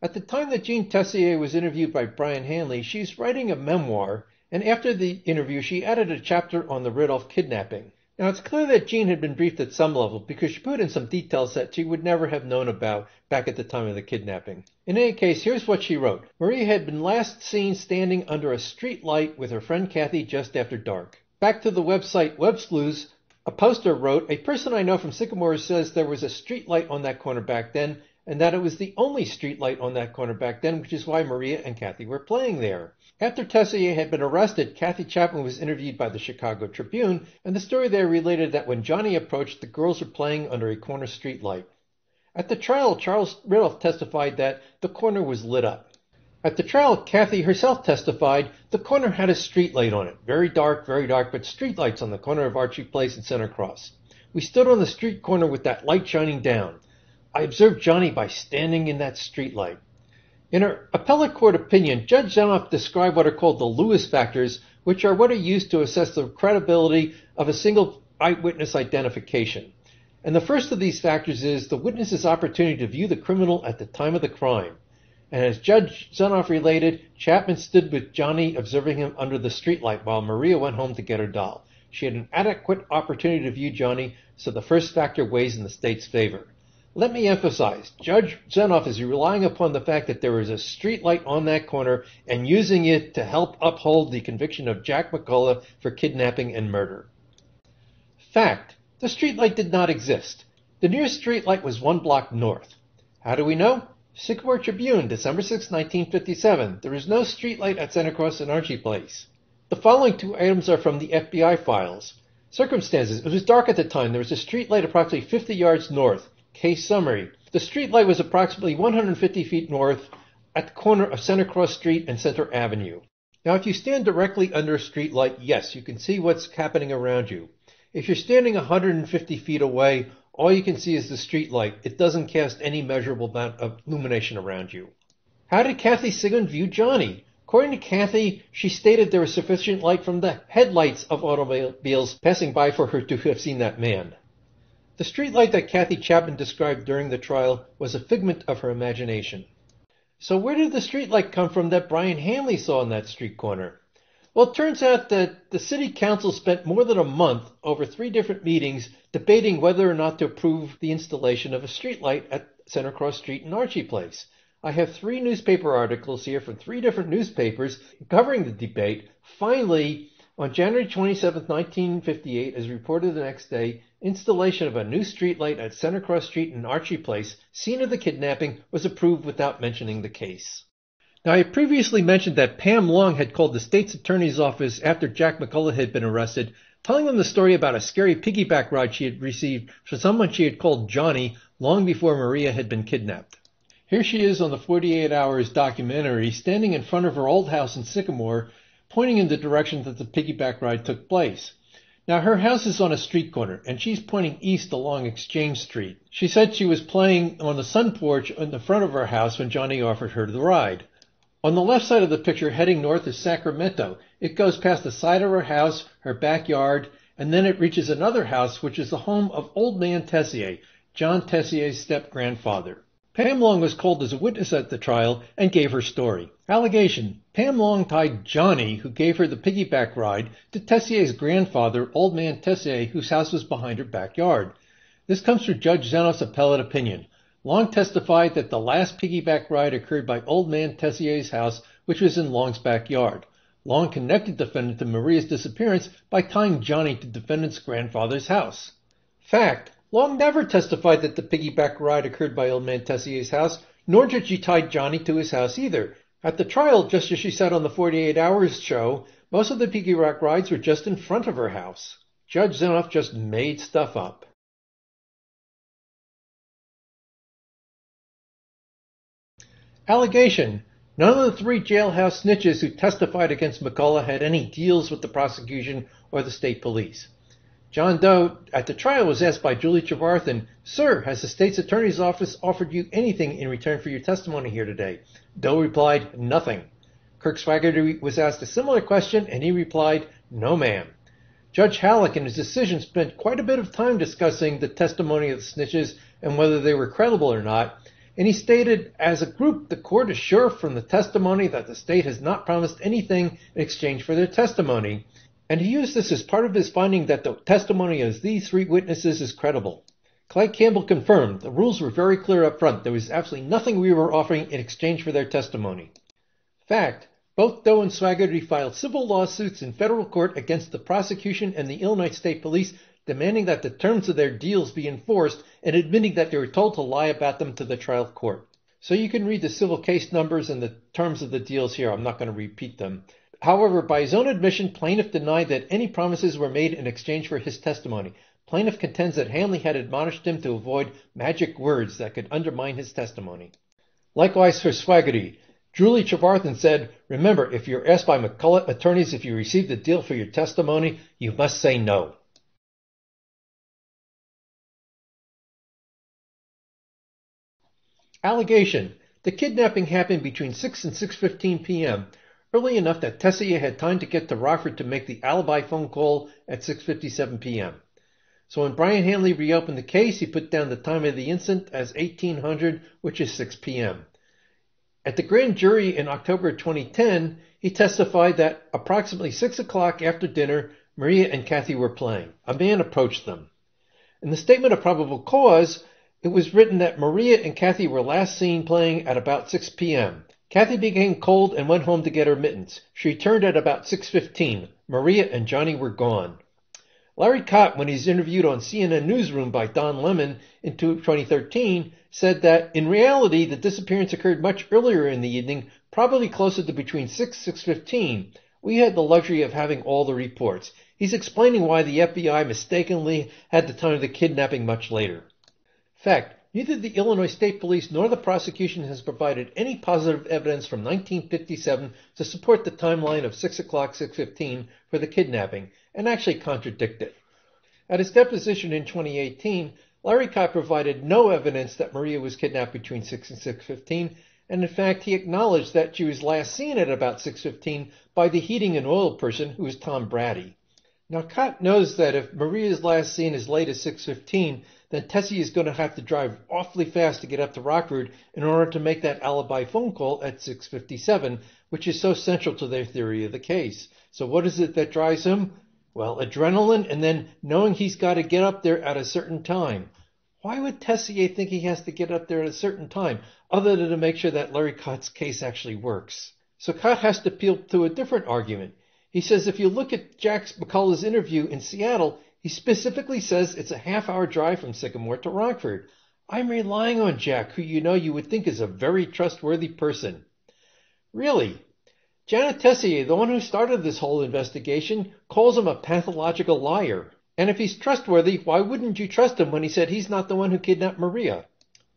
At the time that Jean Tessier was interviewed by Brian Hanley, she's writing a memoir, and after the interview, she added a chapter on the Ridulph kidnapping. Now, it's clear that Jean had been briefed at some level because she put in some details that she would never have known about back at the time of the kidnapping. In any case, here's what she wrote. Maria had been last seen standing under a street light with her friend Kathy just after dark. Back to the website WebSleuths, a poster wrote, A person I know from Sycamore says there was a street light on that corner back then, and that it was the only street light on that corner back then, which is why Maria and Kathy were playing there. After Tessier had been arrested, Kathy Chapman was interviewed by the Chicago Tribune, and the story there related that when Johnny approached, the girls were playing under a corner street light. At the trial, Charles Ridulph testified that the corner was lit up. At the trial, Kathy herself testified the corner had a street light on it. Very dark, very dark, but street lights on the corner of Archie Place and Center Cross. We stood on the street corner with that light shining down. I observed Johnny by standing in that street light. In her appellate court opinion, Judge Zenoff described what are called the Lewis factors, which are what are used to assess the credibility of a single eyewitness identification. And the first of these factors is the witness's opportunity to view the criminal at the time of the crime. And as Judge Zenoff related, Chapman stood with Johnny observing him under the streetlight while Maria went home to get her doll. She had an adequate opportunity to view Johnny, so the first factor weighs in the state's favor. Let me emphasize, Judge Zenoff is relying upon the fact that there is a street light on that corner and using it to help uphold the conviction of Jack McCullough for kidnapping and murder. Fact, the street light did not exist. The nearest street light was one block north. How do we know? Sycamore Tribune, December 6, 1957. There is no street light at Center Cross and Archie Place. The following two items are from the FBI files. Circumstances. It was dark at the time. There was a street light approximately 50 yards north. Case summary. The street light was approximately 150 feet north at the corner of Center Cross Street and Center Avenue. Now, if you stand directly under a street light, yes, you can see what's happening around you. If you're standing 150 feet away, all you can see is the street light. It doesn't cast any measurable amount of illumination around you. How did Kathy Sigman view Johnny? According to Kathy, she stated there was sufficient light from the headlights of automobiles passing by for her to have seen that man. The streetlight that Kathy Chapman described during the trial was a figment of her imagination. So where did the streetlight come from that Brian Hanley saw in that street corner? Well, it turns out that the city council spent more than a month over three different meetings debating whether or not to approve the installation of a streetlight at Center Cross Street in Archie Place. I have three newspaper articles here from three different newspapers covering the debate. Finally, on January 27, 1958, as reported the next day, installation of a new streetlight at Center Cross Street in Archie Place, scene of the kidnapping, was approved without mentioning the case. Now, I previously mentioned that Pam Long had called the state's attorney's office after Jack McCullough had been arrested, telling them the story about a scary piggyback ride she had received from someone she had called Johnny long before Maria had been kidnapped. Here she is on the 48 Hours documentary, standing in front of her old house in Sycamore, pointing in the direction that the piggyback ride took place. Now, her house is on a street corner, and she's pointing east along Exchange Street. She said she was playing on the sun porch in the front of her house when Johnny offered her the ride. On the left side of the picture, heading north, is Sacramento. It goes past the side of her house, her backyard, and then it reaches another house, which is the home of Old Man Tessier, John Tessier's step-grandfather. Pam Long was called as a witness at the trial and gave her story. Allegation Pam Long tied Johnny, who gave her the piggyback ride, to Tessier's grandfather, Old Man Tessier, whose house was behind her backyard. This comes from Judge Zenoff's appellate opinion. Long testified that the last piggyback ride occurred by Old Man Tessier's house, which was in Long's backyard. Long connected defendant to Maria's disappearance by tying Johnny to defendant's grandfather's house. Fact Long never testified that the piggyback ride occurred by Old Man Tessier's house, nor did she tie Johnny to his house either. At the trial, just as she said on the 48 Hours show, most of the piggyback rides were just in front of her house. Judge Zenoff just made stuff up. Allegation. None of the three jailhouse snitches who testified against McCullough had any deals with the prosecution or the state police. John Doe at the trial was asked by Julie Trevarthen, Sir, has the state's attorney's office offered you anything in return for your testimony here today? Doe replied, Nothing. Kirk Swaggerty was asked a similar question, and he replied, No, ma'am. Judge Hallock, in his decision, spent quite a bit of time discussing the testimony of the snitches and whether they were credible or not. And he stated, as a group, the court is sure from the testimony that the state has not promised anything in exchange for their testimony and he used this as part of his finding that the testimony of these three witnesses is credible. Clay Campbell confirmed the rules were very clear up front. There was absolutely nothing we were offering in exchange for their testimony. Fact, both Doe and Swaggerty filed civil lawsuits in federal court against the prosecution and the Illinois State Police, demanding that the terms of their deals be enforced and admitting that they were told to lie about them to the trial court. So you can read the civil case numbers and the terms of the deals here. I'm not going to repeat them. However, by his own admission, plaintiff denied that any promises were made in exchange for his testimony. Plaintiff contends that Hanley had admonished him to avoid magic words that could undermine his testimony. Likewise for Swaggerty, Julie Trevarthen said, Remember, if you're asked by McCullough attorneys if you received a deal for your testimony, you must say no. Allegation. The kidnapping happened between 6 and 6.15 p.m early enough that Tessier had time to get to Rockford to make the alibi phone call at 6.57 p.m. So when Brian Hanley reopened the case, he put down the time of the incident as 1800, which is 6 p.m. At the grand jury in October 2010, he testified that approximately 6 o'clock after dinner, Maria and Kathy were playing. A man approached them. In the statement of probable cause, It was written that Maria and Kathy were last seen playing at about 6 p.m. Kathy became cold and went home to get her mittens. She returned at about 6.15. Maria and Johnny were gone. Larry Cott, when he's interviewed on CNN Newsroom by Don Lemon in 2013, said that in reality the disappearance occurred much earlier in the evening, probably closer to between 6 6.15. We had the luxury of having all the reports. He's explaining why the FBI mistakenly had the time of the kidnapping much later. Fact, neither the Illinois State Police nor the prosecution has provided any positive evidence from 1957 to support the timeline of 6 o'clock 6.15 for the kidnapping, and actually contradict it. At his deposition in 2018, Larry Cott provided no evidence that Maria was kidnapped between 6 and 6.15, and in fact he acknowledged that she was last seen at about 6.15 by the heating and oil person who was Tom Brady. Now Cott knows that if Maria's last seen as late as 6.15, then Tessier is going to have to drive awfully fast to get up to Rockford in order to make that alibi phone call at 6.57, which is so central to their theory of the case. So what is it that drives him? Well, adrenaline and then knowing he's got to get up there at a certain time. Why would Tessier think he has to get up there at a certain time, other than to make sure that Larry Cott's case actually works? So Cott has to appeal to a different argument. He says if you look at Jack McCullough's interview in Seattle, he specifically says it's a half hour drive from Sycamore to Rockford. I'm relying on Jack, who you know you would think is a very trustworthy person. Really? Janet Tessier, the one who started this whole investigation, calls him a pathological liar. And if he's trustworthy, why wouldn't you trust him when he said he's not the one who kidnapped Maria?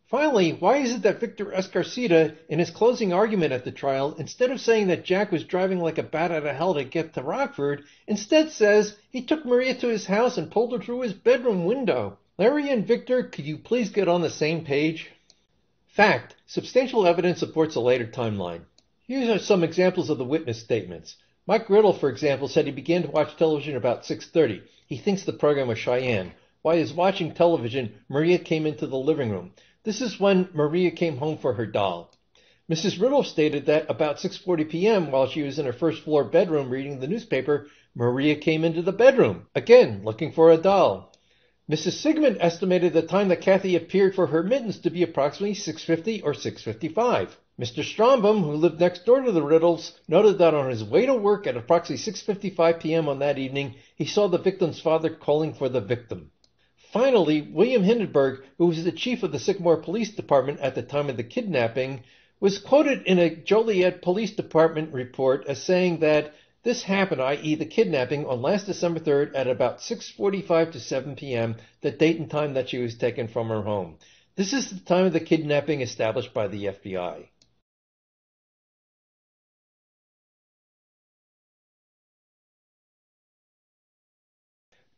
Finally, why is it that Victor Escarceta, in his closing argument at the trial, instead of saying that Jack was driving like a bat out of hell to get to Rockford, instead says he took Maria to his house and pulled her through his bedroom window? Larry and Victor, could you please get on the same page? Fact. Substantial evidence supports a later timeline. Here are some examples of the witness statements. Mike Ridulph, for example, said he began to watch television about 6.30. He thinks the program was Cheyenne. While he was watching television, Maria came into the living room. This is when Maria came home for her doll. Mrs. Ridulph stated that about 6:40 p.m. while she was in her first floor bedroom reading the newspaper, Maria came into the bedroom, again looking for a doll. Mrs. Sigman estimated the time that Kathy appeared for her mittens to be approximately 6:50 or 6:55. Mr. Strombaum, who lived next door to the Ridulphs, noted that on his way to work at approximately 6:55 p.m. on that evening, he saw the victim's father calling for the victim. Finally, William Hindenburg, who was the chief of the Sycamore Police Department at the time of the kidnapping, was quoted in a Joliet Police Department report as saying that this happened, i.e. the kidnapping, on last December 3rd at about 6.45 to 7 p.m., the date and time that she was taken from her home. This is the time of the kidnapping established by the FBI.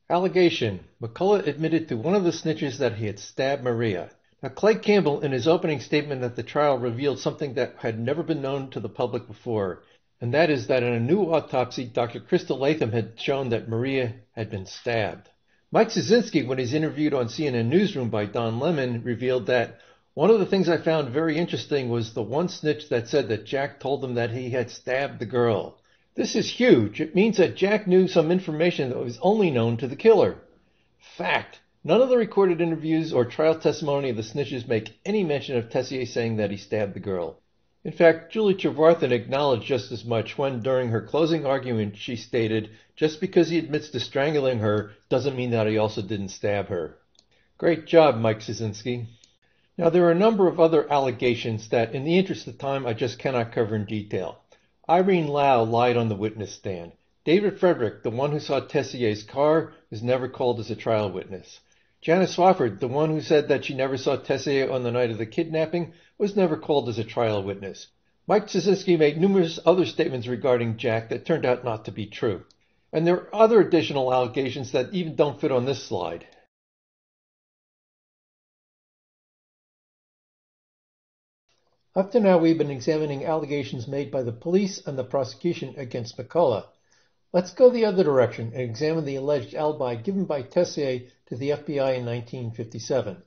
Allegation. McCullough admitted to one of the snitches that he had stabbed Maria. Now, Clay Campbell, in his opening statement at the trial, revealed something that had never been known to the public before, and that is that in a new autopsy, Dr. Crystal Latham had shown that Maria had been stabbed. Mike Cieszynski, when he's interviewed on CNN Newsroom by Don Lemon, revealed that one of the things I found very interesting was the one snitch that said that Jack told him that he had stabbed the girl. This is huge. It means that Jack knew some information that was only known to the killer. Fact. None of the recorded interviews or trial testimony of the snitches make any mention of Tessier saying that he stabbed the girl. In fact, Julie Trevarthen acknowledged just as much when, during her closing argument, she stated, just because he admits to strangling her doesn't mean that he also didn't stab her. Great job, Mike Cieszynski. Now, there are a number of other allegations that, in the interest of time, I just cannot cover in detail. Irene Lau lied on the witness stand. David Frederick, the one who saw Tessier's car, was never called as a trial witness. Janice Swafford, the one who said that she never saw Tessier on the night of the kidnapping, was never called as a trial witness. Mike Cieszynski made numerous other statements regarding Jack that turned out not to be true. And there are other additional allegations that even don't fit on this slide. Up to now, we've been examining allegations made by the police and the prosecution against McCullough. Let's go the other direction and examine the alleged alibi given by Tessier to the FBI in 1957.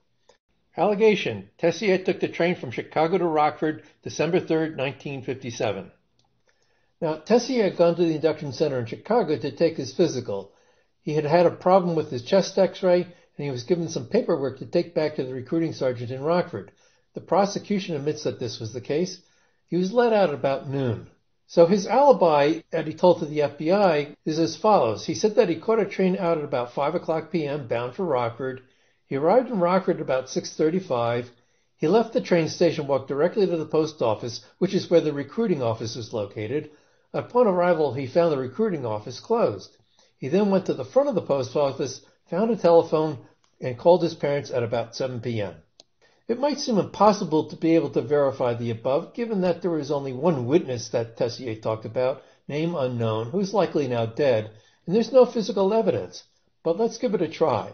Allegation Tessier took the train from Chicago to Rockford December 3, 1957. Now, Tessier had gone to the induction center in Chicago to take his physical. He had had a problem with his chest x ray and he was given some paperwork to take back to the recruiting sergeant in Rockford. The prosecution admits that this was the case. He was let out at about noon. So his alibi that he told to the FBI is as follows. He said that he caught a train out at about 5 o'clock p.m. bound for Rockford. He arrived in Rockford at about 6.35. He left the train station, walked directly to the post office, which is where the recruiting office is located. Upon arrival, he found the recruiting office closed. He then went to the front of the post office, found a telephone, and called his parents at about 7 p.m. It might seem impossible to be able to verify the above, given that there is only one witness that Tessier talked about, name unknown, who's likely now dead, and there's no physical evidence. But let's give it a try.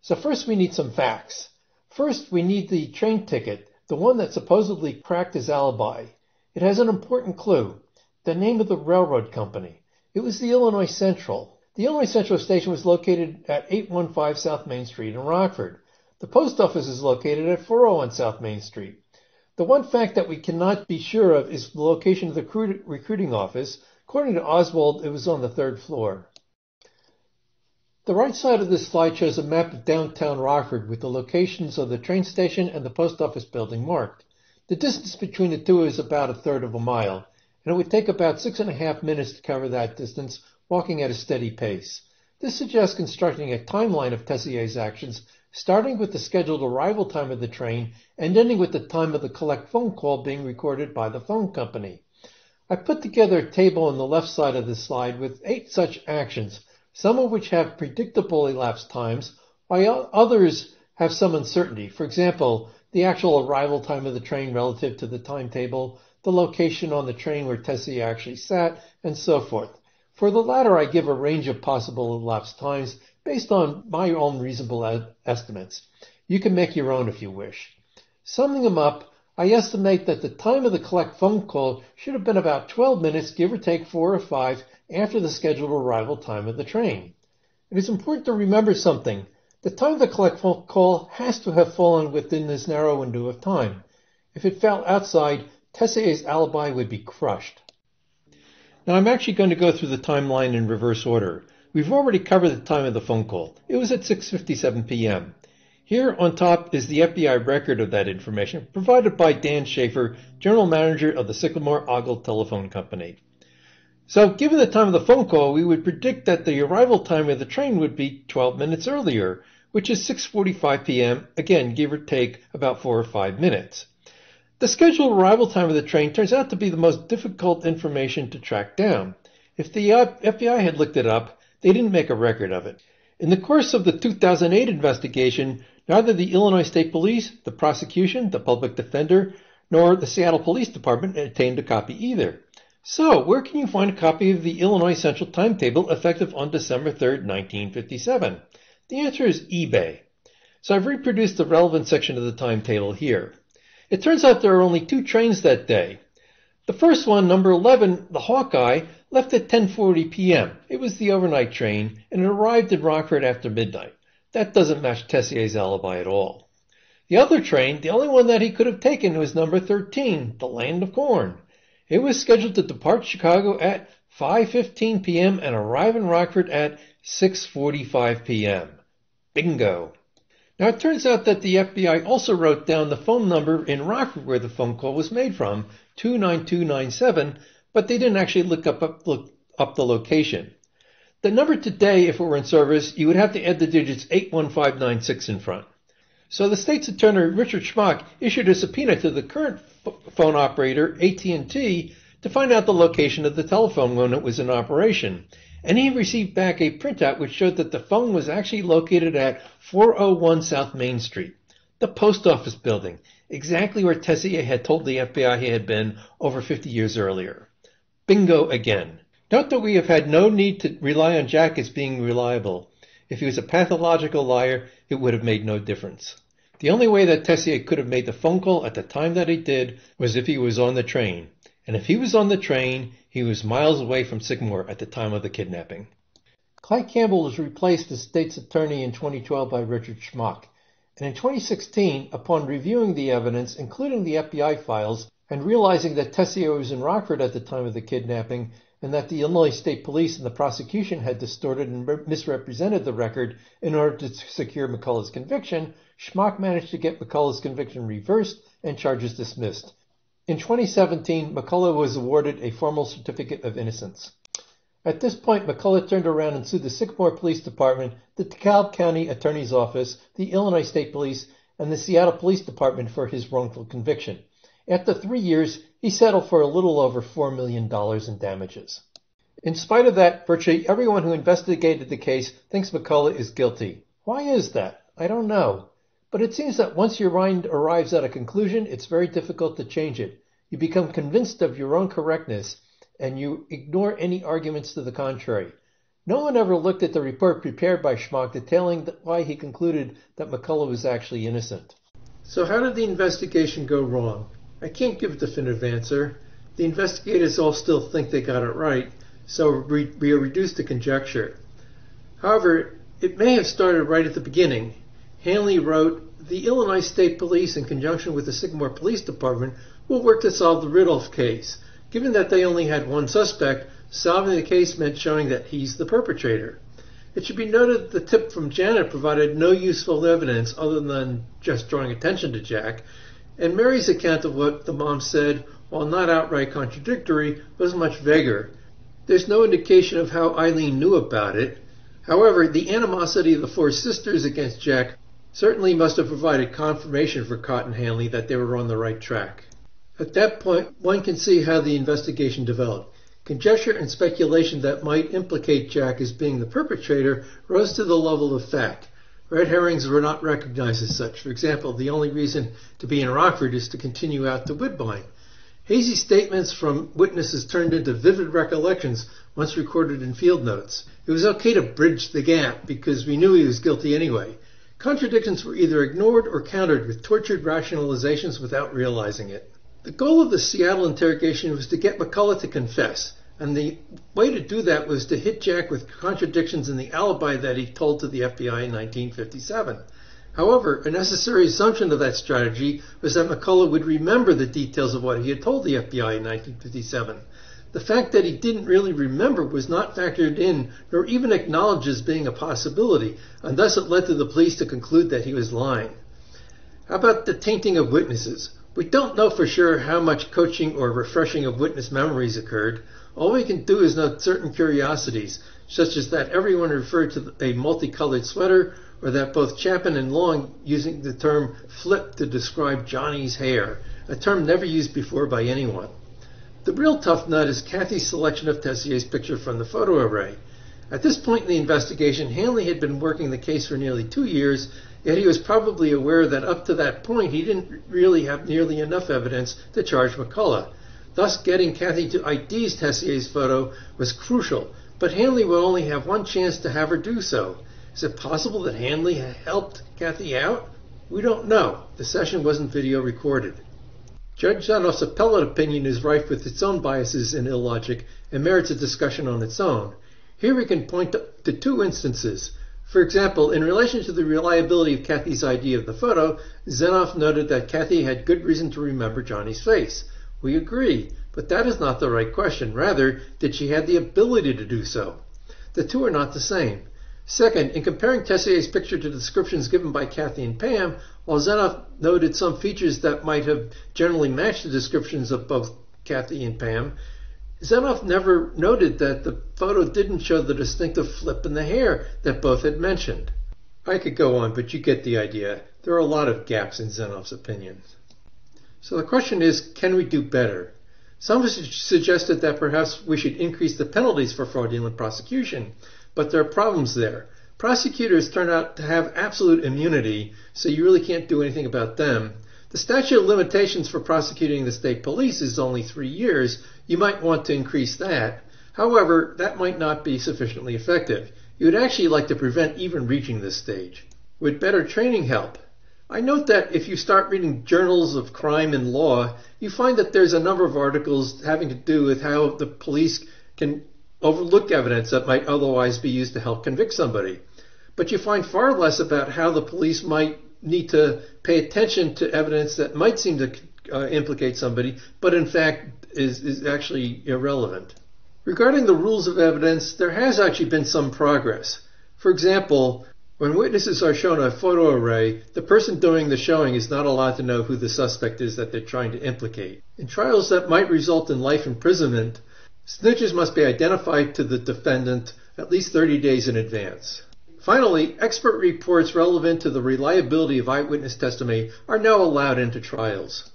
So first we need some facts. First, we need the train ticket, the one that supposedly cracked his alibi. It has an important clue the name of the railroad company. It was the Illinois Central. The Illinois Central station was located at 815 South Main Street in Rockford. The post office is located at 401 South Main Street. The one fact that we cannot be sure of is the location of the recruiting office. According to Oswald, it was on the third floor. The right side of this slide shows a map of downtown Rockford with the locations of the train station and the post office building marked. The distance between the two is about a third of a mile, and it would take about six and a half minutes to cover that distance walking at a steady pace. This suggests constructing a timeline of Tessier's actions, starting with the scheduled arrival time of the train and ending with the time of the collect phone call being recorded by the phone company. I put together a table on the left side of this slide with eight such actions some of which have predictable elapsed times, while others have some uncertainty. For example, the actual arrival time of the train relative to the timetable, the location on the train where Tessier actually sat, and so forth. For the latter, I give a range of possible elapsed times based on my own reasonable estimates. You can make your own if you wish. Summing them up, I estimate that the time of the collect phone call should have been about 12 minutes, give or take four or five, after the scheduled arrival time of the train. It is important to remember something. The time of the collect phone call has to have fallen within this narrow window of time. If it fell outside, Tessier's alibi would be crushed. Now I'm actually going to go through the timeline in reverse order. We've already covered the time of the phone call. It was at 6.57 p.m. Here on top is the FBI record of that information provided by Dan Schaefer, General Manager of the Sycamore Ogle Telephone Company. So given the time of the phone call, we would predict that the arrival time of the train would be 12 minutes earlier, which is 6.45 p.m., again, give or take about 4 or 5 minutes. The scheduled arrival time of the train turns out to be the most difficult information to track down. If the FBI had looked it up, they didn't make a record of it. In the course of the 2008 investigation, Neither the Illinois State Police, the prosecution, the public defender, nor the Seattle Police Department obtained a copy either. So, where can you find a copy of the Illinois Central Timetable effective on December 3, 1957? The answer is eBay. So I've reproduced the relevant section of the timetable here. It turns out there are only two trains that day. The first one, number 11, the Hawkeye, left at 10:40 p.m. It was the overnight train and it arrived in Rockford after midnight. That doesn't match Tessier's alibi at all. The other train, the only one that he could have taken, was number 13, the Land of Corn. It was scheduled to depart Chicago at 5:15 p.m. and arrive in Rockford at 6:45 p.m. Bingo. Now it turns out that the FBI also wrote down the phone number in Rockford where the phone call was made from, 29297, but they didn't actually look up, up look up the location. The number today, if it were in service, you would have to add the digits 81596 in front. So the state's attorney, Richard Schmack, issued a subpoena to the current phone operator, AT&T, to find out the location of the telephone when it was in operation. And he received back a printout which showed that the phone was actually located at 401 South Main Street, the post office building, exactly where Tessier had told the FBI he had been over 50 years earlier. Bingo again. Note that we have had no need to rely on Jack as being reliable. If he was a pathological liar, it would have made no difference. The only way that Tessier could have made the phone call at the time that he did was if he was on the train. And if he was on the train, he was miles away from Sycamore at the time of the kidnapping. Clay Campbell was replaced as state's attorney in 2012 by Richard Schmack. And in 2016, upon reviewing the evidence, including the FBI files, and realizing that Tessier was in Rockford at the time of the kidnapping, and that the Illinois State Police and the prosecution had distorted and misrepresented the record in order to secure McCullough's conviction, Schmack managed to get McCullough's conviction reversed and charges dismissed. In 2017, McCullough was awarded a formal certificate of innocence. At this point, McCullough turned around and sued the Sycamore Police Department, the DeKalb County Attorney's Office, the Illinois State Police, and the Seattle Police Department for his wrongful conviction. After three years, he settled for a little over $4 million in damages. In spite of that, virtually everyone who investigated the case thinks McCullough is guilty. Why is that? I don't know. But it seems that once your mind arrives at a conclusion, it's very difficult to change it. You become convinced of your own correctness and you ignore any arguments to the contrary. No one ever looked at the report prepared by Schmack detailing why he concluded that McCullough was actually innocent. So how did the investigation go wrong? I can't give a definitive answer. The investigators all still think they got it right, so we are reduced to conjecture. However, it may have started right at the beginning. Hanley wrote, The Illinois State Police, in conjunction with the Sycamore Police Department, will work to solve the Ridulph case. Given that they only had one suspect, solving the case meant showing that he's the perpetrator. It should be noted that the tip from Janet provided no useful evidence other than just drawing attention to Jack, and Mary's account of what the mom said, while not outright contradictory, was much vaguer. There's no indication of how Eileen knew about it. However, the animosity of the four sisters against Jack certainly must have provided confirmation for Cott and Hanley that they were on the right track. At that point, one can see how the investigation developed. Conjecture and speculation that might implicate Jack as being the perpetrator rose to the level of fact. Red herrings were not recognized as such. For example, the only reason to be in Rockford is to continue out to Woodbine. Hazy statements from witnesses turned into vivid recollections once recorded in field notes. It was okay to bridge the gap because we knew he was guilty anyway. Contradictions were either ignored or countered with tortured rationalizations without realizing it. The goal of the Seattle interrogation was to get McCullough to confess, and the way to do that was to hit Jack with contradictions in the alibi that he told to the FBI in 1957. However, a necessary assumption of that strategy was that McCullough would remember the details of what he had told the FBI in 1957. The fact that he didn't really remember was not factored in nor even acknowledged as being a possibility, and thus it led to the police to conclude that he was lying. How about the tainting of witnesses? We don't know for sure how much coaching or refreshing of witness memories occurred. All we can do is note certain curiosities, such as that everyone referred to a multicolored sweater, or that both Chapman and Long using the term flip to describe Johnny's hair, a term never used before by anyone. The real tough nut is Kathy's selection of Tessier's picture from the photo array. At this point in the investigation, Hanley had been working the case for nearly two years Yet he was probably aware that up to that point he didn't really have nearly enough evidence to charge McCullough. Thus, getting Kathy to ID Tessier's photo was crucial, but Hanley would only have one chance to have her do so. Is it possible that Hanley helped Kathy out? We don't know. The session wasn't video recorded. Judge Zenoff's appellate opinion is rife with its own biases and illogic and merits a discussion on its own. Here we can point to two instances. For example, in relation to the reliability of Kathy's ID of the photo, Zenoff noted that Kathy had good reason to remember Johnny's face. We agree, but that is not the right question. Rather, did she have the ability to do so? The two are not the same. Second, in comparing Tessier's picture to the descriptions given by Kathy and Pam, while Zenoff noted some features that might have generally matched the descriptions of both Kathy and Pam, Zenoff never noted that the photo didn't show the distinctive flip in the hair that both had mentioned. I could go on, but you get the idea. There are a lot of gaps in Zenoff's opinions. So the question is, can we do better? Some have suggested that perhaps we should increase the penalties for fraudulent prosecution, but there are problems there. Prosecutors turn out to have absolute immunity, so you really can't do anything about them. The statute of limitations for prosecuting the state police is only three years, you might want to increase that. However, that might not be sufficiently effective. You would actually like to prevent even reaching this stage. Would better training help? I note that if you start reading journals of crime and law, you find that there's a number of articles having to do with how the police can overlook evidence that might otherwise be used to help convict somebody. But you find far less about how the police might need to pay attention to evidence that might seem to uh, implicate somebody, but in fact is, is actually irrelevant. Regarding the rules of evidence, there has actually been some progress. For example, when witnesses are shown a photo array, the person doing the showing is not allowed to know who the suspect is that they're trying to implicate. In trials that might result in life imprisonment, snitches must be identified to the defendant at least 30 days in advance. Finally, expert reports relevant to the reliability of eyewitness testimony are now allowed into trials.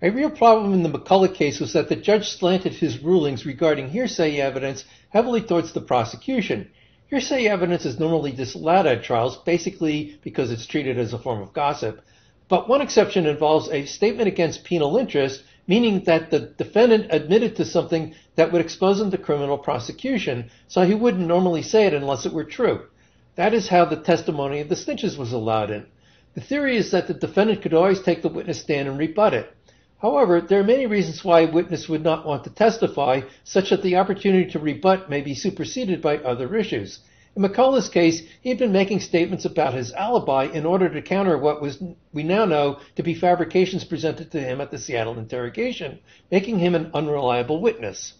A real problem in the McCullough case was that the judge slanted his rulings regarding hearsay evidence heavily towards the prosecution. Hearsay evidence is normally disallowed at trials, basically because it's treated as a form of gossip. But one exception involves a statement against penal interest, meaning that the defendant admitted to something that would expose him to criminal prosecution, so he wouldn't normally say it unless it were true. That is how the testimony of the snitches was allowed in. The theory is that the defendant could always take the witness stand and rebut it. However, there are many reasons why a witness would not want to testify, such that the opportunity to rebut may be superseded by other issues. In McCullough's case, he had been making statements about his alibi in order to counter what was we now know to be fabrications presented to him at the Seattle interrogation, making him an unreliable witness.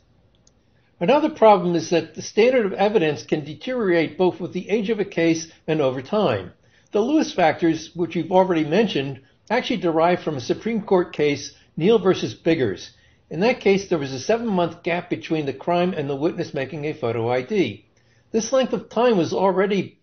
Another problem is that the standard of evidence can deteriorate both with the age of a case and over time. The Lewis factors, which we've already mentioned, actually derive from a Supreme Court case Neil versus Biggers. In that case, there was a seven month gap between the crime and the witness making a photo ID. This length of time was already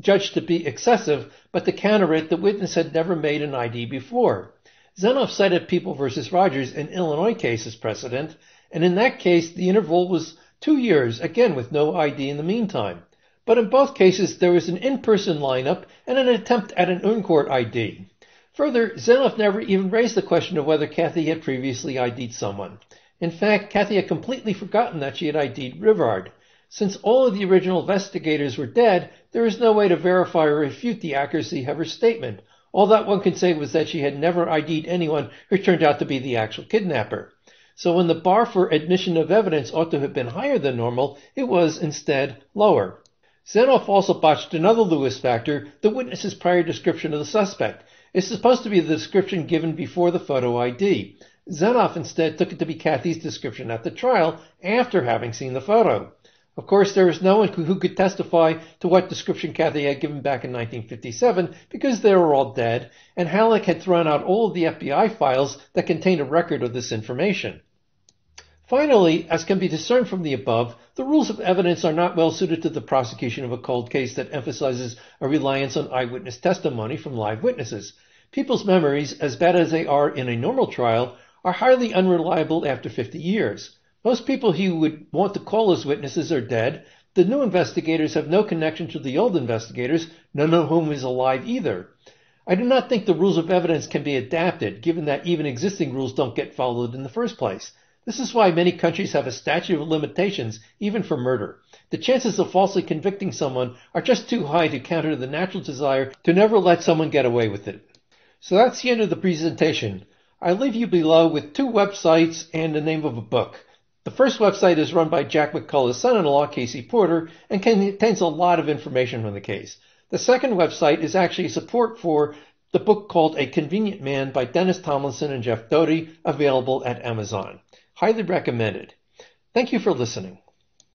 judged to be excessive, but to counter it, the witness had never made an ID before. Zenoff cited People versus Rogers, an Illinois case, as precedent, and in that case, the interval was two years, again with no ID in the meantime. But in both cases, there was an in-person lineup and an attempt at an in-court ID. Further, Zenoff never even raised the question of whether Kathy had previously ID'd someone. In fact, Kathy had completely forgotten that she had ID'd Rivard. Since all of the original investigators were dead, there is no way to verify or refute the accuracy of her statement. All that one could say was that she had never ID'd anyone who turned out to be the actual kidnapper. So when the bar for admission of evidence ought to have been higher than normal, it was instead lower. Zenoff also botched another Lewis factor, the witness's prior description of the suspect. It's supposed to be the description given before the photo ID. Zenoff instead took it to be Kathy's description at the trial after having seen the photo. Of course, there was no one who could testify to what description Kathy had given back in 1957 because they were all dead, and Hallock had thrown out all of the FBI files that contained a record of this information. Finally, as can be discerned from the above, the rules of evidence are not well suited to the prosecution of a cold case that emphasizes a reliance on eyewitness testimony from live witnesses. People's memories, as bad as they are in a normal trial, are highly unreliable after 50 years. Most people he would want to call as witnesses are dead. The new investigators have no connection to the old investigators, none of whom is alive either. I do not think the rules of evidence can be adapted, given that even existing rules don't get followed in the first place. This is why many countries have a statute of limitations, even for murder. The chances of falsely convicting someone are just too high to counter the natural desire to never let someone get away with it. So that's the end of the presentation. I leave you below with two websites and the name of a book. The first website is run by Jack McCullough's son-in-law, Casey Porter, and contains a lot of information on the case. The second website is actually support for the book called A Convenient Man by Dennis Tomlinson and Jeff Doty, available at Amazon. Highly recommended. Thank you for listening.